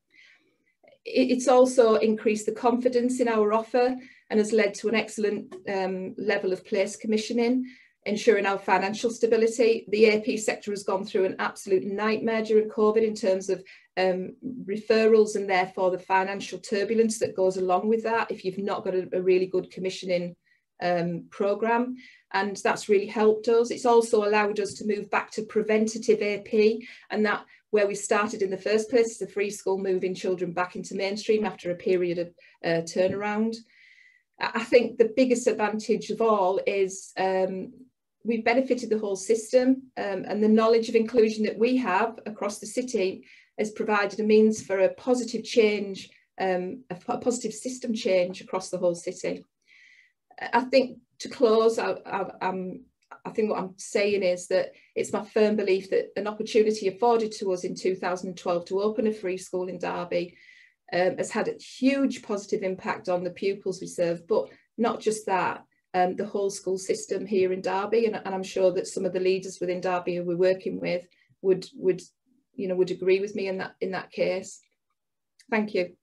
It's also increased the confidence in our offer and has led to an excellent um, level of place commissioning ensuring our financial stability. The AP sector has gone through an absolute nightmare during COVID in terms of um, referrals and therefore the financial turbulence that goes along with that if you've not got a, a really good commissioning um, programme. And that's really helped us. It's also allowed us to move back to preventative AP and that where we started in the first place, the free school moving children back into mainstream after a period of uh, turnaround. I think the biggest advantage of all is um, we've benefited the whole system um, and the knowledge of inclusion that we have across the city has provided a means for a positive change, um, a, positive system change across the whole city. I think to close, I, I'm, I think what I'm saying is that it's my firm belief that an opportunity afforded to us in 2012 to open a free school in Derby um, has had a huge positive impact on the pupils we serve, but not just that, um, the whole school system here in Derby, and, and, I'm sure that some of the leaders within Derby who we're working with would would you know would agree with me in that in that case. Thank you.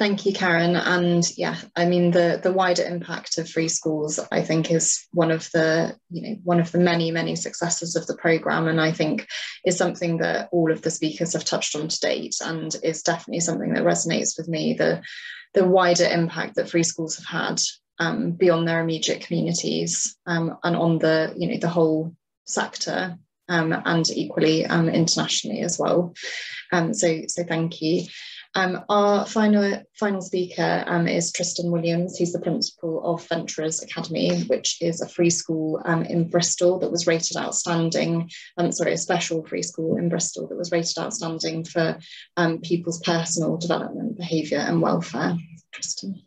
Thank you, Karen. And yeah, I mean the the wider impact of free schools, I think, is one of the you know one of the many many successes of the program, and I think is something that all of the speakers have touched on to date, and is definitely something that resonates with me. The the wider impact that free schools have had um, beyond their immediate communities um, and on the you know the whole sector um, and equally um, internationally as well. Um, so so thank you. Um, our final final speaker um, is Trystan Williams. He's the principal of Venturers Academy, which is a free school um, in Bristol that was rated outstanding. Um, sorry, a special free school in Bristol that was rated outstanding for um, people's personal development, behaviour, and welfare. Trystan.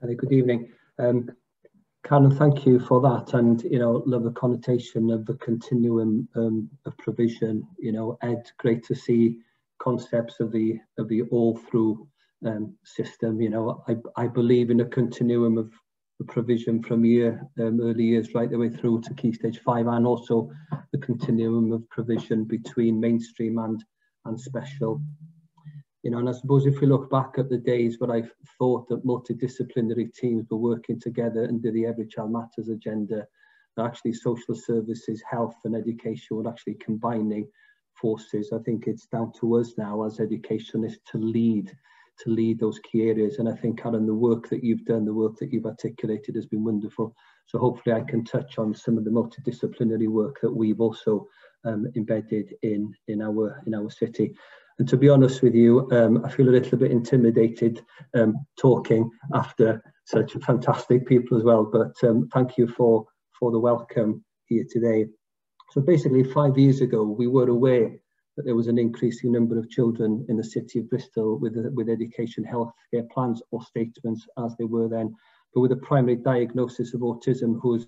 Hello, good evening. Um, Karen, thank you for that. And, you know, love the connotation of the continuum um, of provision. You know, Ed, great to see concepts of the of the all through um, system. You know, I, I believe in a continuum of the provision from year um, early years right the way through to key stage five, and also the continuum of provision between mainstream and and special. You know, and I suppose if we look back at the days when I thought that multidisciplinary teams were working together under the Every Child Matters agenda, that actually social services, health and education were actually combining forces. I think it's down to us now as educationists to lead, to lead those key areas. And I think, Karen, the work that you've done, the work that you've articulated has been wonderful. So hopefully I can touch on some of the multidisciplinary work that we've also um, embedded in, in, our, in our city. And to be honest with you, um, I feel a little bit intimidated um, talking after such fantastic people as well. But um, thank you for, for the welcome here today. So basically, five years ago, we were aware that there was an increasing number of children in the city of Bristol with, with education healthcare plans or statements as they were then, but with a primary diagnosis of autism whose,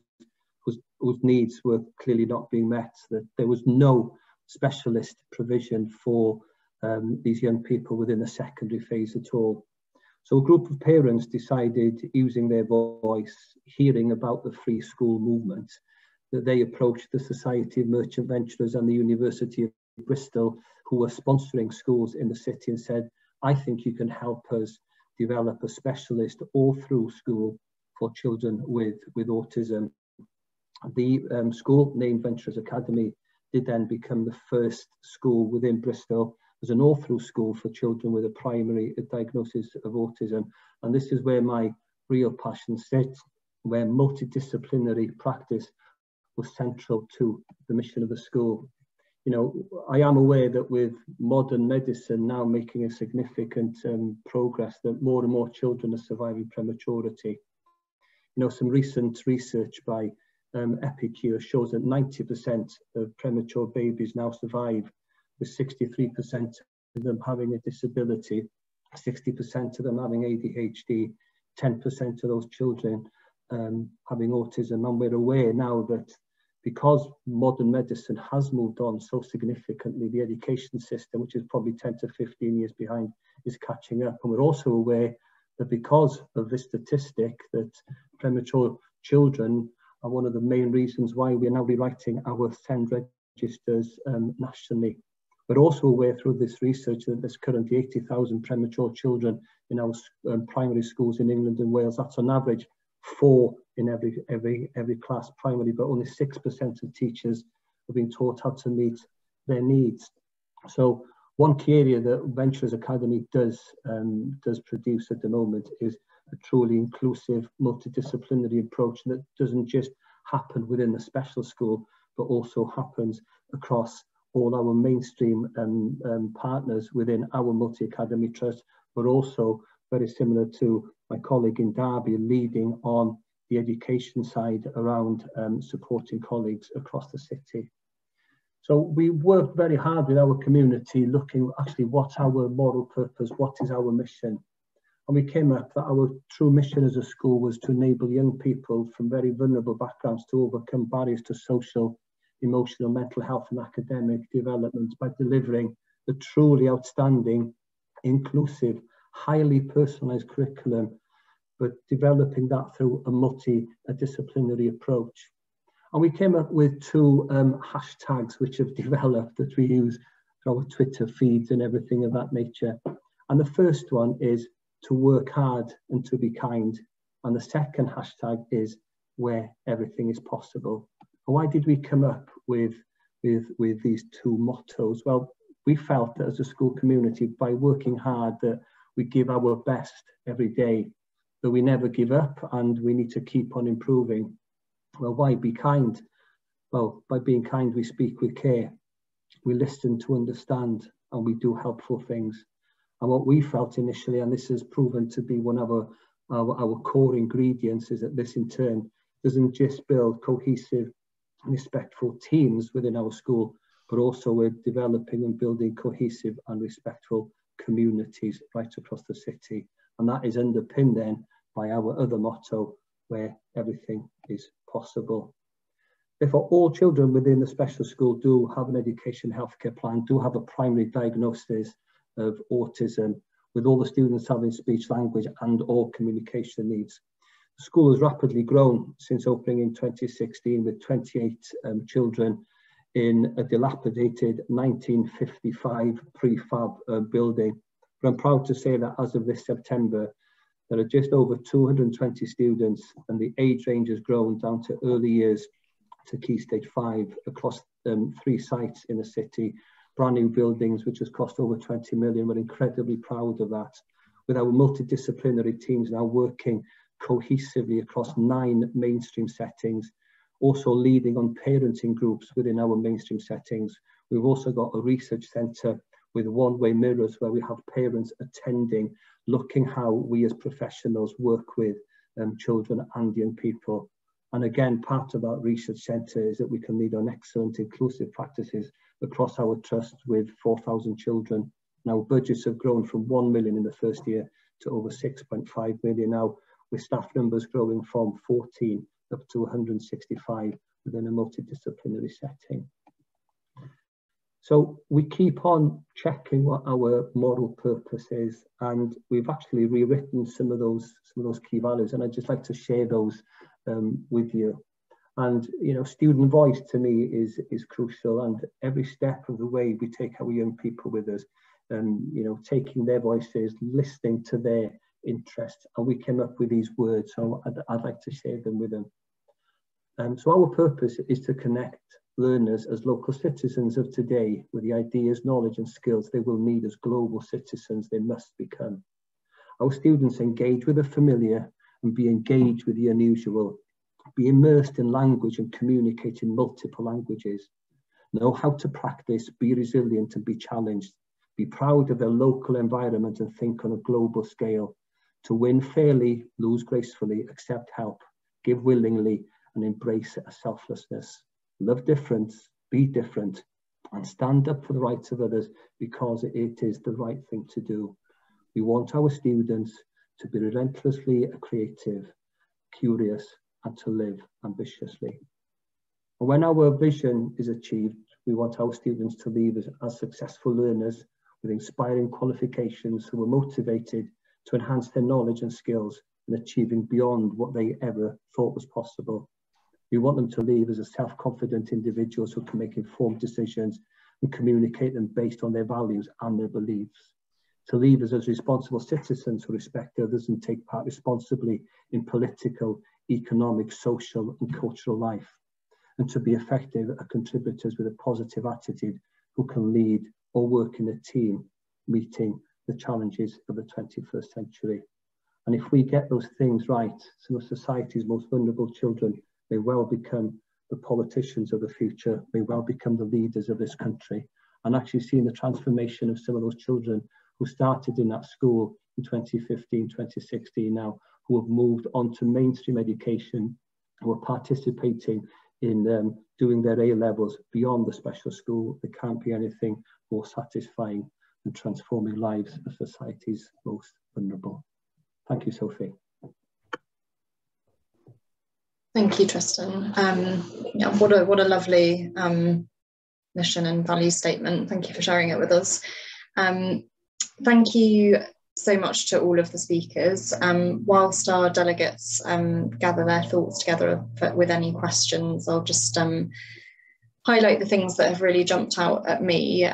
whose, whose needs were clearly not being met, that there was no specialist provision for um, these young people within the secondary phase at all. So a group of parents decided, using their voice, hearing about the free school movement, that they approached the Society of Merchant Venturers and the University of Bristol, who were sponsoring schools in the city, and said, I think you can help us develop a specialist all through school for children with, with autism. The um, school, named Venturers Academy, did then become the first school within Bristol as an all-through school for children with a primary diagnosis of autism. And this is where my real passion sits, where multidisciplinary practice was central to the mission of the school. You know, I am aware that with modern medicine now making a significant um, progress, that more and more children are surviving prematurity. You know, some recent research by um, EPICure shows that 90% of premature babies now survive with 63% of them having a disability, 60% of them having ADHD, 10% of those children um, having autism. And we're aware now that because modern medicine has moved on so significantly, the education system, which is probably 10 to 15 years behind, is catching up. And we're also aware that because of this statistic that premature children are one of the main reasons why we are now rewriting our SEND registers um, nationally. We're also aware through this research that there's currently 80,000 premature children in our um, primary schools in England and Wales. That's on average four in every every every class primary, but only six percent of teachers have been taught how to meet their needs. So one key area that Venturers Academy does um, does produce at the moment is a truly inclusive, multidisciplinary approach that doesn't just happen within the special school, but also happens across all our mainstream um, um, partners within our multi-academy trust, but also very similar to my colleague in Derby leading on the education side around um, supporting colleagues across the city. So we worked very hard with our community looking actually what our moral purpose, what is our mission. And we came up that our true mission as a school was to enable young people from very vulnerable backgrounds to overcome barriers to social, emotional, mental health and academic development by delivering the truly outstanding, inclusive, highly personalised curriculum but developing that through a multi-disciplinary approach. And we came up with two um, hashtags which have developed that we use through our Twitter feeds and everything of that nature. And the first one is to work hard and to be kind. And the second hashtag is where everything is possible. And why did we come up with, with, with these two mottos? Well, we felt that as a school community, by working hard, that we give our best every day that we never give up and we need to keep on improving. Well, why be kind? Well, by being kind, we speak with care, we listen to understand, and we do helpful things. And what we felt initially, and this has proven to be one of our, our, our core ingredients, is that this in turn doesn't just build cohesive and respectful teams within our school, but also we're developing and building cohesive and respectful communities right across the city. And that is underpinned then by our other motto, where everything is possible. Therefore, all children within the special school do have an education healthcare plan, do have a primary diagnosis of autism, with all the students having speech, language and or communication needs. The school has rapidly grown since opening in 2016 with 28 um, children in a dilapidated 1955 prefab uh, building. But I'm proud to say that as of this September, There are just over 220 students and the age range has grown down to early years to Key Stage 5 across um, three sites in the city, brand new buildings which has cost over 20 million. We're incredibly proud of that. With our multidisciplinary teams now working cohesively across nine mainstream settings, also leading on parenting groups within our mainstream settings. We've also got a research centre with one-way mirrors where we have parents attending, looking how we as professionals work with um, children and young people. And again, part of that research centre is that we can lead on excellent inclusive practices across our trust with 4,000 children. Now budgets have grown from 1 million in the first year to over 6.5 million now, with staff numbers growing from 14 up to 165 within a multidisciplinary setting. So we keep on checking what our moral purpose is, and we've actually rewritten some of those some of those key values, and I'd just like to share those um, with you. And you know, student voice to me is is crucial, and every step of the way we take our young people with us, um, you know, taking their voices, listening to their interests, and we came up with these words. So I'd, I'd like to share them with them. Um, so our purpose is to connect learners as local citizens of today with the ideas, knowledge and skills they will need as global citizens they must become. Our students engage with the familiar and be engaged with the unusual, be immersed in language and communicate in multiple languages, know how to practice, be resilient and be challenged, be proud of their local environment and think on a global scale, to win fairly, lose gracefully, accept help, give willingly and embrace a selflessness love difference, be different, and stand up for the rights of others because it is the right thing to do. We want our students to be relentlessly creative, curious, and to live ambitiously. And when our vision is achieved, we want our students to leave as, as successful learners with inspiring qualifications who are motivated to enhance their knowledge and skills and achieving beyond what they ever thought was possible. We want them to leave as a self-confident individuals who can make informed decisions and communicate them based on their values and their beliefs. To leave us as responsible citizens who respect others and take part responsibly in political, economic, social and cultural life. And to be effective contributors with a positive attitude who can lead or work in a team meeting the challenges of the 21st century. And if we get those things right, some of society's most vulnerable children may well become the politicians of the future, may well become the leaders of this country. And actually seeing the transformation of some of those children who started in that school in 2015, 2016 now, who have moved on to mainstream education, who are participating in um, doing their A levels beyond the special school. There can't be anything more satisfying than transforming lives of society's most vulnerable. Thank you, Sophie. Thank you, Trystan. Um, yeah, what a what a lovely um, mission and value statement. Thank you for sharing it with us. Um, thank you so much to all of the speakers. Um, whilst our delegates um, gather their thoughts together with any questions, I'll just um, highlight the things that have really jumped out at me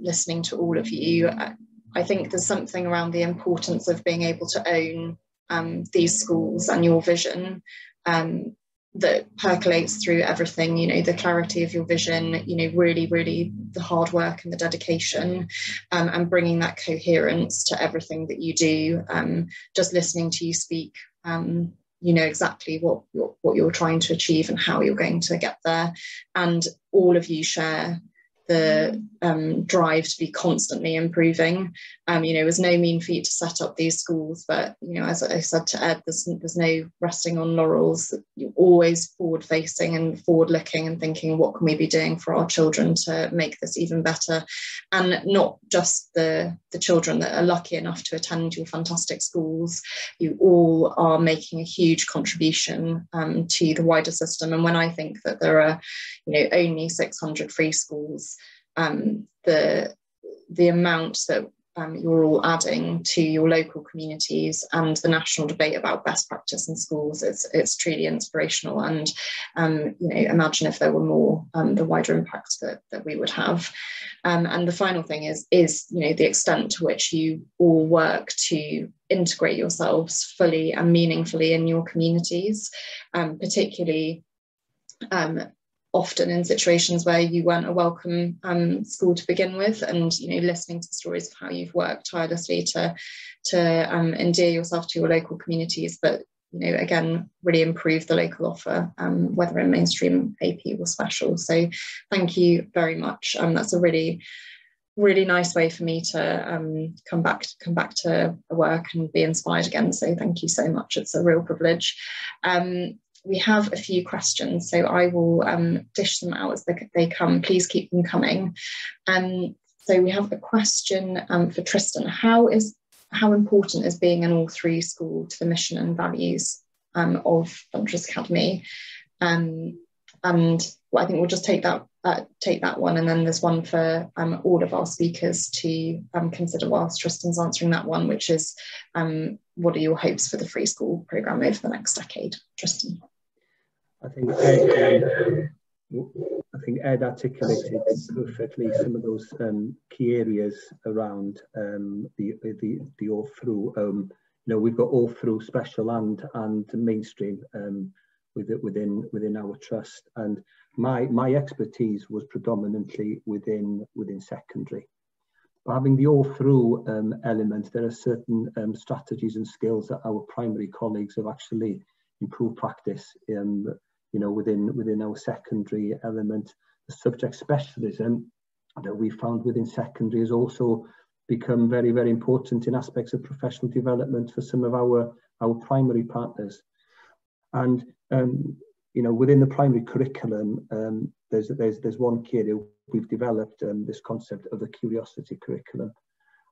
listening to all of you. I, I think there's something around the importance of being able to own um, these schools and your vision um, that percolates through everything you know the clarity of your vision you know really really the hard work and the dedication um, and bringing that coherence to everything that you do. Um, just listening to you speak um, you know exactly what what you're trying to achieve and how you're going to get there. And all of you share the um, drive to be constantly improving. Um, you know, it was no mean feat to set up these schools, but you know, as I said to Ed, there's there's no resting on laurels. You're always forward facing and forward looking and thinking, what can we be doing for our children to make this even better? And not just the the children that are lucky enough to attend your fantastic schools. You all are making a huge contribution um, to the wider system. And when I think that there are, you know, only 600 free schools um, the the amount that um, you're all adding to your local communities and the national debate about best practice in schools it's it's truly inspirational. And um, you know imagine if there were more um, the wider impact that, that we would have. Um, and the final thing is is you know the extent to which you all work to integrate yourselves fully and meaningfully in your communities um, particularly um, often in situations where you weren't a welcome um, school to begin with and you know listening to stories of how you've worked tirelessly to to um, endear yourself to your local communities but you know again really improve the local offer um, whether in mainstream AP or special so thank you very much um, that's a really really nice way for me to um, come back come back to work and be inspired again. So thank you so much. It's a real privilege. We have a few questions, so I will um, dish them out as they, come. Please keep them coming. Um, so we have a question um, for Trystan. How is how important is being an all through school to the mission and values um, of Venturers Academy? Um, and well, I think we'll just take that uh, take that one, and then there's one for um, all of our speakers to um, consider whilst Trystan's answering that one, which is um, what are your hopes for the free school program over the next decade, Trystan? I think Ed, um, I think Ed articulated perfectly some of those um, key areas around um, the, the the all through. Um, you know, we've got all through special and and mainstream within within our trust, and my, my expertise was predominantly within, within secondary. But having the all-through um, element, there are certain um, strategies and skills that our primary colleagues have actually improved practice um, you know, within, within our secondary element. The subject specialism that we found within secondary has also become very, very important in aspects of professional development for some of our, our primary partners. And um, you know, within the primary curriculum, um, there's there's there's one key area we've developed um, this concept of the curiosity curriculum,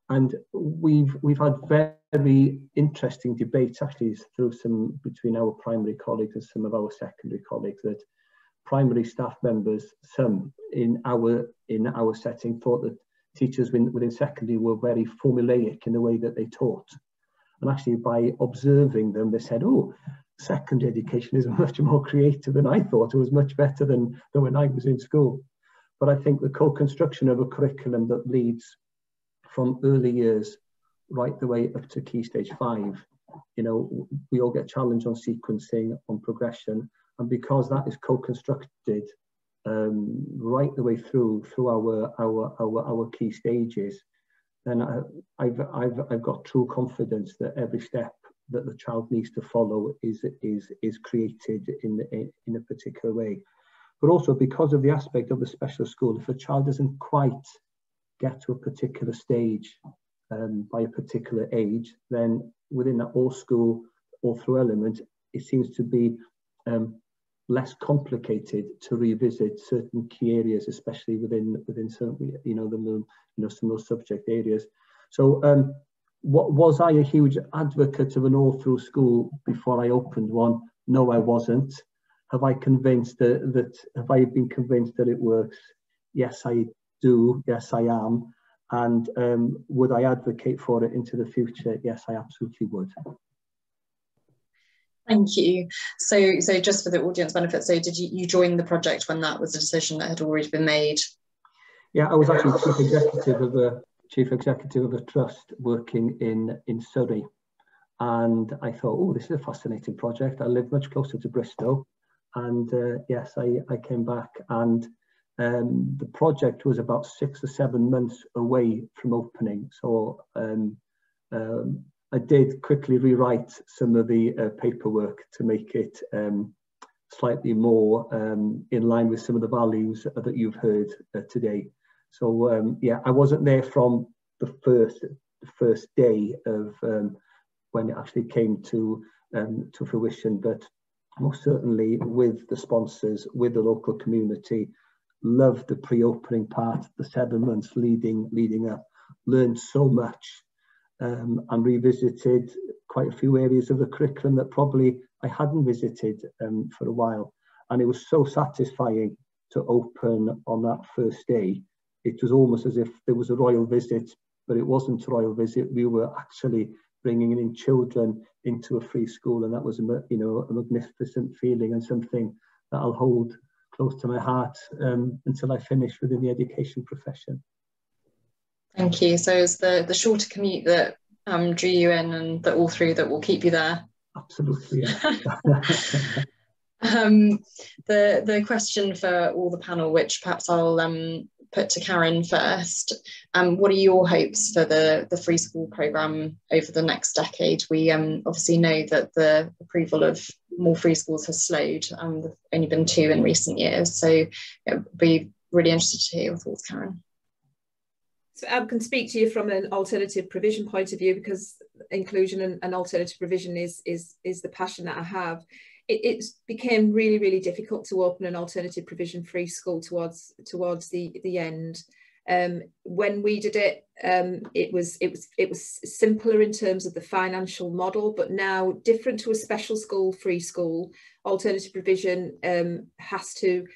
and we've we've had very interesting debates actually through some between our primary colleagues and some of our secondary colleagues that primary staff members, some in our in our setting, thought that teachers within, within secondary were very formulaic in the way that they taught. And actually, by observing them, they said, "Oh, secondary education is much more creative than I thought. It was much better than, than when I was in school. But I think the co-construction of a curriculum that leads from early years right the way up to key stage five, you know, we all get challenged on sequencing, on progression, and because that is co-constructed um, right the way through through our our our, our key stages, then I, I've I've I've got true confidence that every step that the child needs to follow is is is created in in a particular way. But also because of the aspect of the special school if a child doesn't quite get to a particular stage um, by a particular age then within that all school all through element it seems to be um, less complicated to revisit certain key areas especially within within certain you know the you know some of those subject areas. So um, what was I a huge advocate of an all through school before I opened one? No, I wasn't. Have I convinced that, that have I been convinced that it works? Yes, I do. Yes, I am. And um, would I advocate for it into the future? Yes, I absolutely would. Thank you. So, so just for the audience benefit, so did you, you join the project when that was a decision that had already been made? Yeah, I was actually chief executive of a chief executive of a trust working in, in Surrey. And I thought, oh, this is a fascinating project. I live much closer to Bristol. And uh, yes, I, I came back and um, the project was about six or seven months away from opening. So um, um, I did quickly rewrite some of the uh, paperwork to make it um, slightly more um, in line with some of the values that you've heard uh, today. So um, yeah, I wasn't there from the first the first day of um, when it actually came to um, to fruition, but most certainly with the sponsors, with the local community, loved the pre-opening part, the seven months leading leading up, learned so much, um, and revisited quite a few areas of the curriculum that probably I hadn't visited um, for a while, and it was so satisfying to open on that first day it was almost as if there was a royal visit, but it wasn't a royal visit. We were actually bringing in children into a free school, and that was a you know a magnificent feeling and something that I'll hold close to my heart um, until I finish within the education profession. Thank you. So it's the the shorter commute that um, drew you in, and the all through that will keep you there. Absolutely. um, the the question for all the panel, which perhaps I'll um, put to Karen first. Um, what are your hopes for the, the free school programme over the next decade? We um, obviously know that the approval of more free schools has slowed. Um, there's only been two in recent years. So it would be really interested to hear your thoughts, Karen. So I can speak to you from an alternative provision point of view because inclusion and, and alternative provision is, is, is the passion that I have. It, it became really, really difficult to open an alternative provision free school towards, towards the, the end. Um, when we did it, um, it was it was it was simpler in terms of the financial model, but now different to a special school, free school, alternative provision um, has to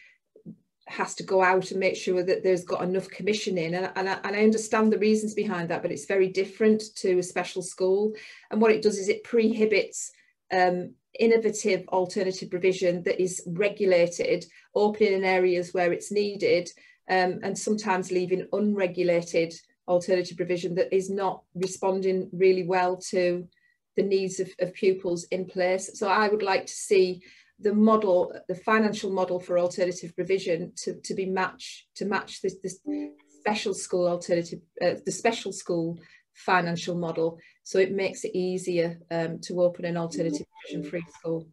has to go out and make sure that there's got enough commission in and, and, I, and I understand the reasons behind that but it's very different to a special school and what it does is it prohibits um, innovative alternative provision that is regulated opening in areas where it's needed um, and sometimes leaving unregulated alternative provision that is not responding really well to the needs of, of pupils in place. So I would like to see the model, the financial model for alternative provision to, to be match to match this, special school alternative, uh, the special school financial model. So it makes it easier um, to open an alternative provision free school.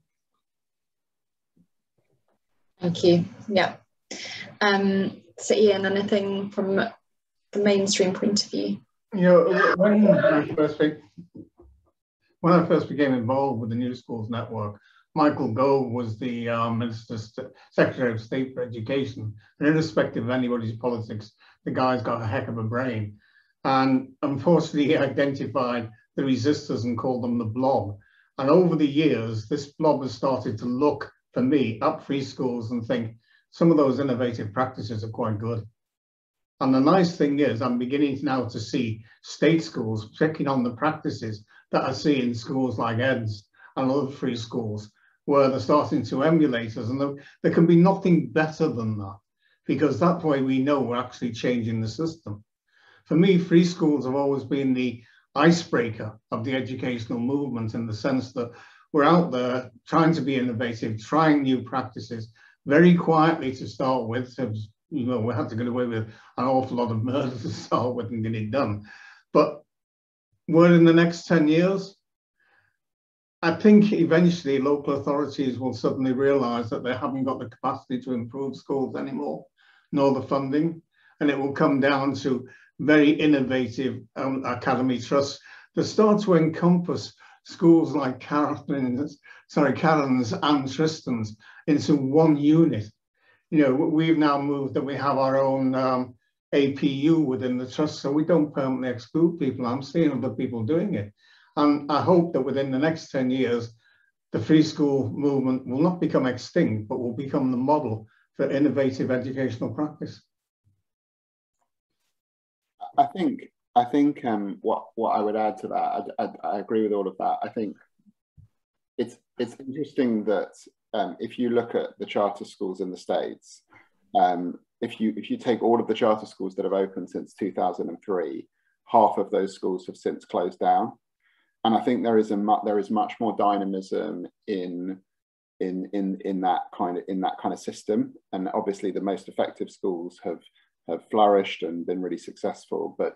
Thank you. Yeah. Um, so Iain, anything from the mainstream point of view? You know, when I first, when I first became involved with the New Schools Network, Michael Gove was the um, Minister, Secretary of State for Education. And irrespective of anybody's politics, the guy's got a heck of a brain. And unfortunately, identified the resistors and called them the blob. And over the years, this blob has started to look, for me, at free schools and think some of those innovative practices are quite good. And the nice thing is, I'm beginning now to see state schools checking on the practices that I see in schools like EDS and other free schools where they're starting to emulate us. And there, there can be nothing better than that because that way we know we're actually changing the system. For me, free schools have always been the icebreaker of the educational movement in the sense that we're out there trying to be innovative, trying new practices very quietly to start with. So, you know, we had to get away with an awful lot of murder to start with and get it done. But we're in the next 10 years, I think eventually local authorities will suddenly realise that they haven't got the capacity to improve schools anymore, nor the funding, and it will come down to very innovative um, academy trusts that start to encompass schools like Karen's, sorry, Karen's and Trystan's into one unit. You know, we've now moved that we have our own um, APU within the trust, so we don't permanently exclude people. I'm seeing other people doing it. And I hope that within the next 10 years, the free school movement will not become extinct, but will become the model for innovative educational practice. I think I think um, what what I would add to that, I, I, I, agree with all of that. I think it's it's interesting that um, if you look at the charter schools in the states, um, if you if you take all of the charter schools that have opened since 2003, half of those schools have since closed down and I think there is a there is much more dynamism in in in in that kind of in that kind of system. And obviously, the most effective schools have have flourished and been really successful, but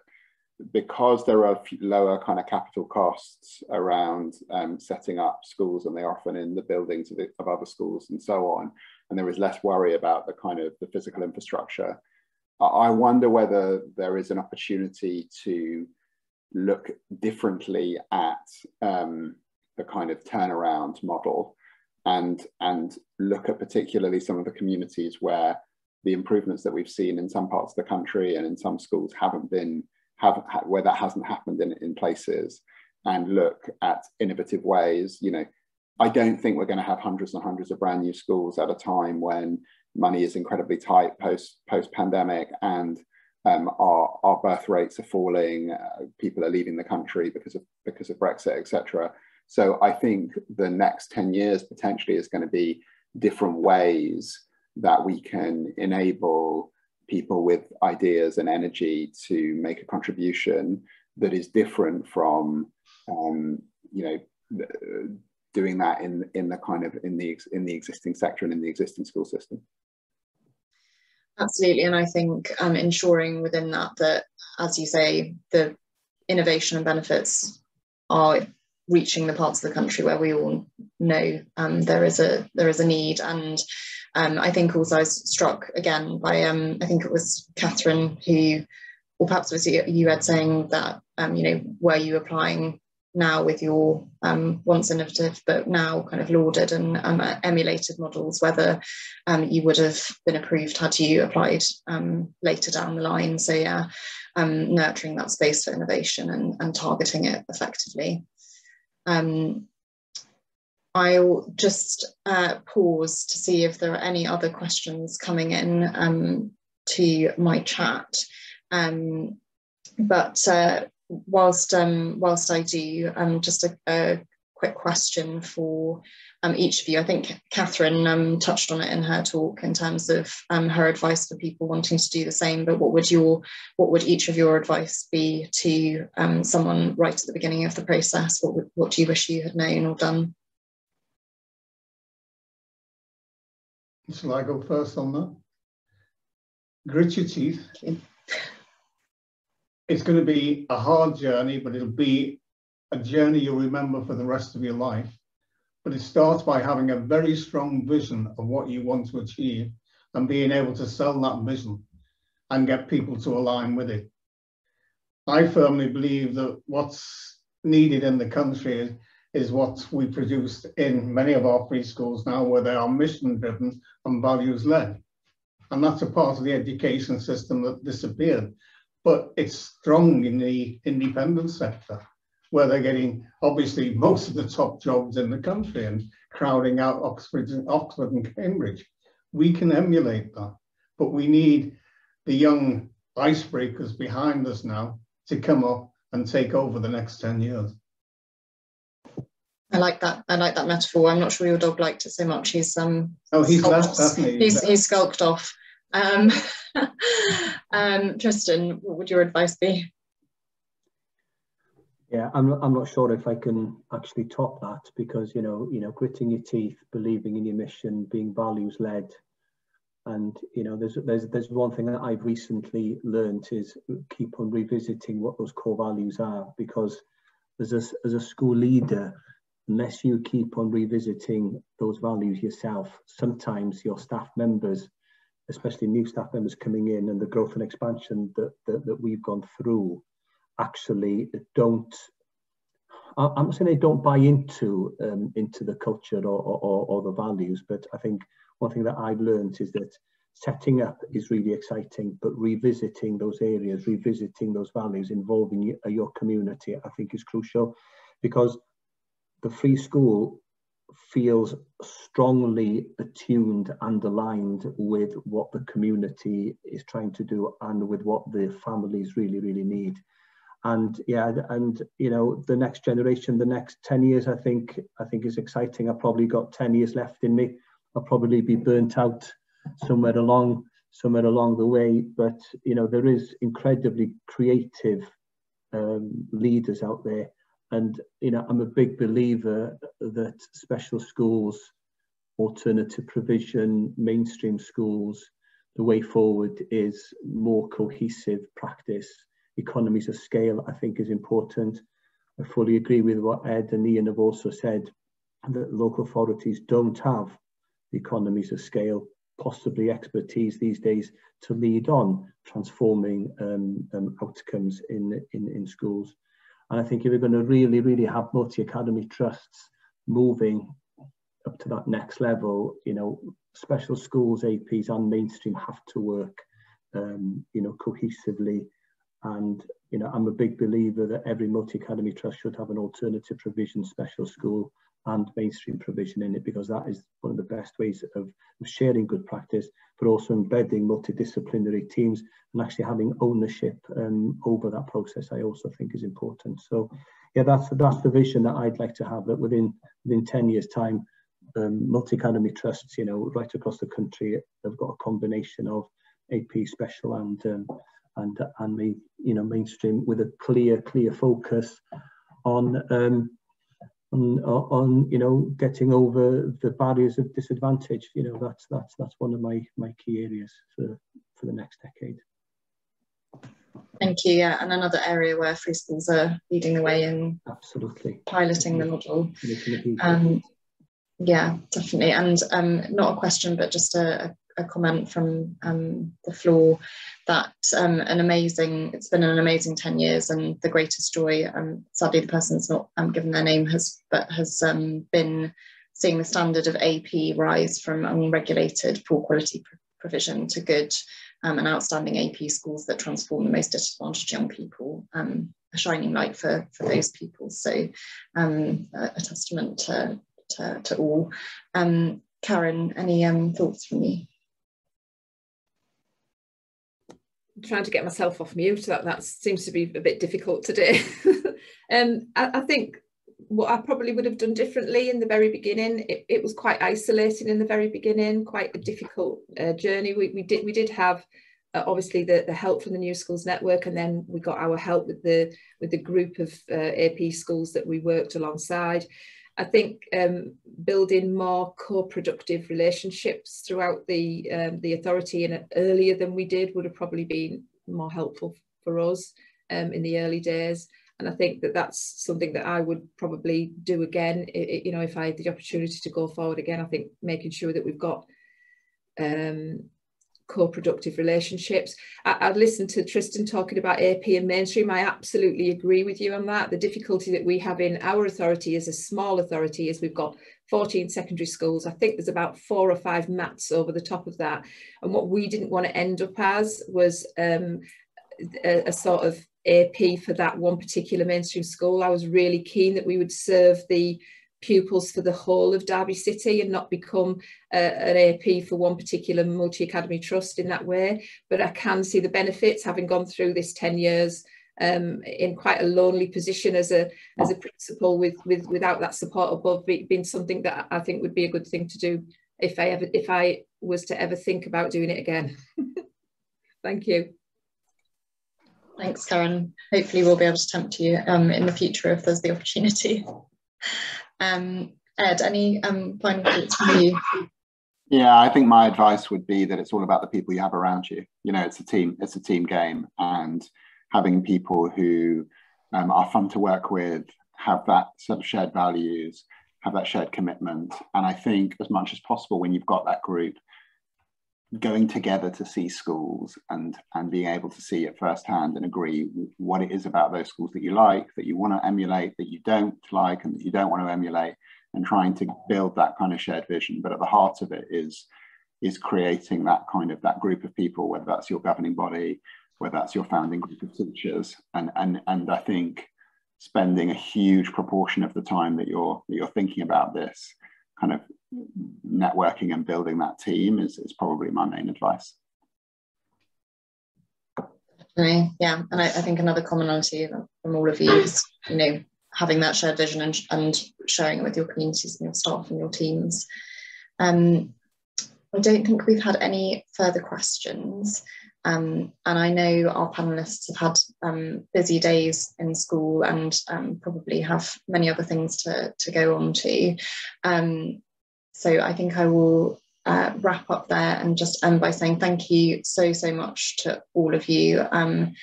because there are lower kind of capital costs around um, setting up schools and they're often in the buildings of, the, of, other schools and so on and there is less worry about the kind of the physical infrastructure i wonder whether there is an opportunity to look differently at um, the kind of turnaround model and, and look at particularly some of the communities where the improvements that we've seen in some parts of the country and in some schools haven't been, have, where that hasn't happened in, in places and look at innovative ways, you know, I don't think we're going to have hundreds and hundreds of brand new schools at a time when money is incredibly tight post post pandemic and um, our, our birth rates are falling, uh, people are leaving the country because of, because of Brexit, etc. So I think the next 10 years potentially is going to be different ways that we can enable people with ideas and energy to make a contribution that is different from, um, you know, doing that in, in the kind of in the, in the existing sector and in the existing school system. Absolutely, and I think um, ensuring within that that, as you say, the innovation and benefits are reaching the parts of the country where we all know um, there is a there is a need. And um, I think also I was struck again by um, I think it was Katharine who or perhaps it was you had saying that um, you know were you applying now with your um, once innovative but now kind of lauded and um, emulated models whether you would have been approved had you applied later down the line so yeah nurturing that space for innovation and, and targeting it effectively um, I'll just uh, pause to see if there are any other questions coming in to my chat. But uh, whilst um, whilst I do, um, just a, a quick question for um, each of you. I think Katharine um, touched on it in her talk in terms of um, her advice for people wanting to do the same. But what would your what would each of your advice be to um, someone right at the beginning of the process? What would, what do you wish you had known or done? Shall I go first on that? Grit your teeth it's going to be a hard journey, but it'll be a journey you'll remember for the rest of your life. But it starts by having a very strong vision of what you want to achieve and being able to sell that vision and get people to align with it. I firmly believe that what's needed in the country is, is what we produce in many of our free schools now, where they are mission driven and values led. And that's a part of the education system that disappeared but it's strong in the independent sector where they're getting obviously most of the top jobs in the country and crowding out Oxford, Oxford and Cambridge. We can emulate that, but we need the young icebreakers behind us now to come up and take over the next 10 years. I like that. I like that metaphor. I'm not sure your dog liked it so much. He's um. Oh, he's left, he? He's, he's skulked off. Um, um, Trystan, what would your advice be? Yeah, I'm not, I'm not sure if I can actually top that because you know you know gritting your teeth, believing in your mission, being values led, and you know there's there's there's one thing that I've recently learned is keep on revisiting what those core values are because as a as a school leader, unless you keep on revisiting those values yourself, sometimes your staff members especially new staff members coming in and the growth and expansion that, that, that we've gone through actually don't I'm not saying they don't buy into um, into the culture or, or, or, the values, but I think one thing that I've learned is that setting up is really exciting, but revisiting those areas, revisiting those values, involving your community, I think is crucial because the free school feels strongly attuned and aligned with what the community is trying to do and with what the families really, really need. And yeah, and you know, the next generation, the next 10 years, I think, I think is exciting. I've probably got 10 years left in me. I'll probably be burnt out somewhere along, somewhere along the way. But you know, there is incredibly creative um, leaders out there and you know, I'm a big believer that special schools, alternative provision, mainstream schools, the way forward is more cohesive practice. Economies of scale, I think, is important. I fully agree with what Ed and Iain have also said that local authorities don't have economies of scale, possibly expertise these days to lead on transforming um, um, outcomes in, in, in schools. And I think if we're going to really, really have multi-academy trusts moving up to that next level, you know, special schools, APs and mainstream have to work, um, you know, cohesively. And, you know, I'm a big believer that every multi-academy trust should have an alternative provision special school and mainstream provision in it because that is one of the best ways of, sharing good practice, but also embedding multidisciplinary teams and actually having ownership um, over that process. I also think is important. So, yeah, that's that's the vision that I'd like to have. That within within ten years' time, um, multi-academy trusts, you know, right across the country, have got a combination of AP special and um, and and the you know mainstream with a clear clear focus on um, on, on you know getting over the barriers of disadvantage. You know that's that's that's one of my my key areas for for the next decade. Thank you. Yeah, and another area where free schools are leading the way in absolutely piloting the model. Um, yeah, definitely. And um, not a question, but just a, a comment from um, the floor that um, an amazing, it's been an amazing 10 years and the greatest joy, um, sadly the person's not um, given their name, has but has um, been seeing the standard of AP rise from unregulated poor quality pr provision to good um, and outstanding AP schools that transform the most disadvantaged young people, um, a shining light for, for those people. So um, a, a, testament to, to, to all. Um, Karen, any um, thoughts from you? Trying to get myself off mute. That that seems to be a bit difficult today. um, I, I, think what I probably would have done differently in the very beginning. It, it was quite isolating in the very beginning, quite a difficult uh, journey. We, we did we did have uh, obviously the, the help from the New Schools Network, and then we got our help with the with the group of uh, AP schools that we worked alongside. I think um, building more co-productive relationships throughout the um, the authority and earlier than we did would have probably been more helpful for us um, in the early days. And I think that that's something that I would probably do again. It, it, you know, if I had the opportunity to go forward again, I think making sure that we've got um, co-productive relationships. I, have listened to Trystan talking about AP and mainstream. I absolutely agree with you on that. The difficulty that we have in our authority as a small authority is we've got 14 secondary schools. I think there's about four or five mats over the top of that. And what we didn't want to end up as was um, a, a sort of AP for that one particular mainstream school. I was really keen that we would serve the pupils for the whole of Derby City and not become uh, an AP for one particular multi-academy trust in that way. But I can see the benefits having gone through this 10 years um, in quite a lonely position as a as a principal with with without that support above being something that I think would be a good thing to do if I ever if I was to ever think about doing it again. Thank you. Thanks, Karen. Hopefully we'll be able to tempt you um, in the future if there's the opportunity. Um, Ed, any um, final thoughts from you? Yeah, I think my advice would be that it's all about the people you have around you. You know, it's a team, it's a team game, and having people who um, are fun to work with, have that sort of shared values, have that shared commitment. And I think as much as possible when you've got that group, going together to see schools and and being able to see it firsthand and agree what it is about those schools that you like that you want to emulate that you don't like and that you don't want to emulate and trying to build that kind of shared vision. But at the heart of it is is creating that kind of that group of people whether that's your governing body whether that's your founding group of teachers. And and and i think spending a huge proportion of the time that you're that you're thinking about this kind of networking and building that team is, is probably my main advice. Yeah, and I, I, think another commonality from all of you is, you know, having that shared vision and, and sharing it with your communities and your staff and your teams. Um, I don't think we've had any further questions. Um, and I know our panelists have had um, busy days in school and um, probably have many other things to, to go on to. So I think I will uh, wrap up there and just end by saying thank you so, so much to all of you. Um,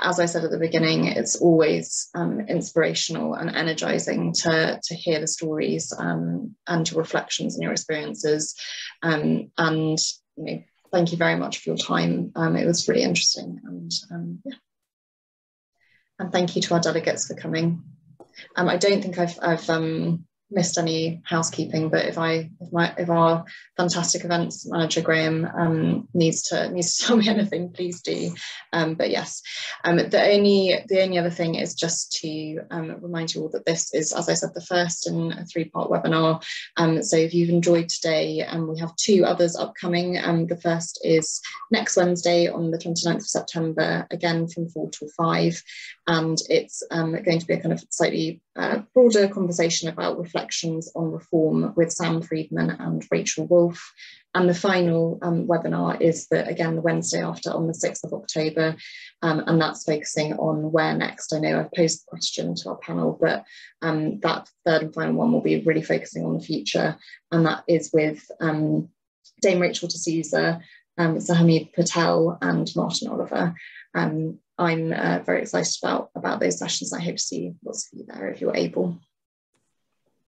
as I said at the beginning, it's always um, inspirational and energizing to, to hear the stories um, and your reflections and your experiences. Um, and you know, thank you very much for your time. Um, it was really interesting. And um, yeah. And thank you to our delegates for coming. I don't think I've, I've missed any housekeeping, but if I if my if our fantastic events manager Graham um, needs to needs to tell me anything, please do. Um, but yes, um, the only the only other thing is just to um, remind you all that this is, as I said, the first in a three part webinar. Um, so if you've enjoyed today, um, we have two others upcoming. The first is next Wednesday on the 29th of September, again from four till five, and it's um, going to be a kind of slightly uh, broader conversation about reflections on reform with Sam Freedman and Rachel Wolf. And the final um, webinar is the, again the Wednesday after on the 6th of October, um, and that's focusing on where next. I know I've posed the question to our panel, but um, that third and final one will be really focusing on the future, and that is with um, Dame Rachel de Souza, um, Sir Hamid Patel, and Martin Oliver. Um, I'm uh, very excited about, about those sessions. I hope to see lots of you there if you're able.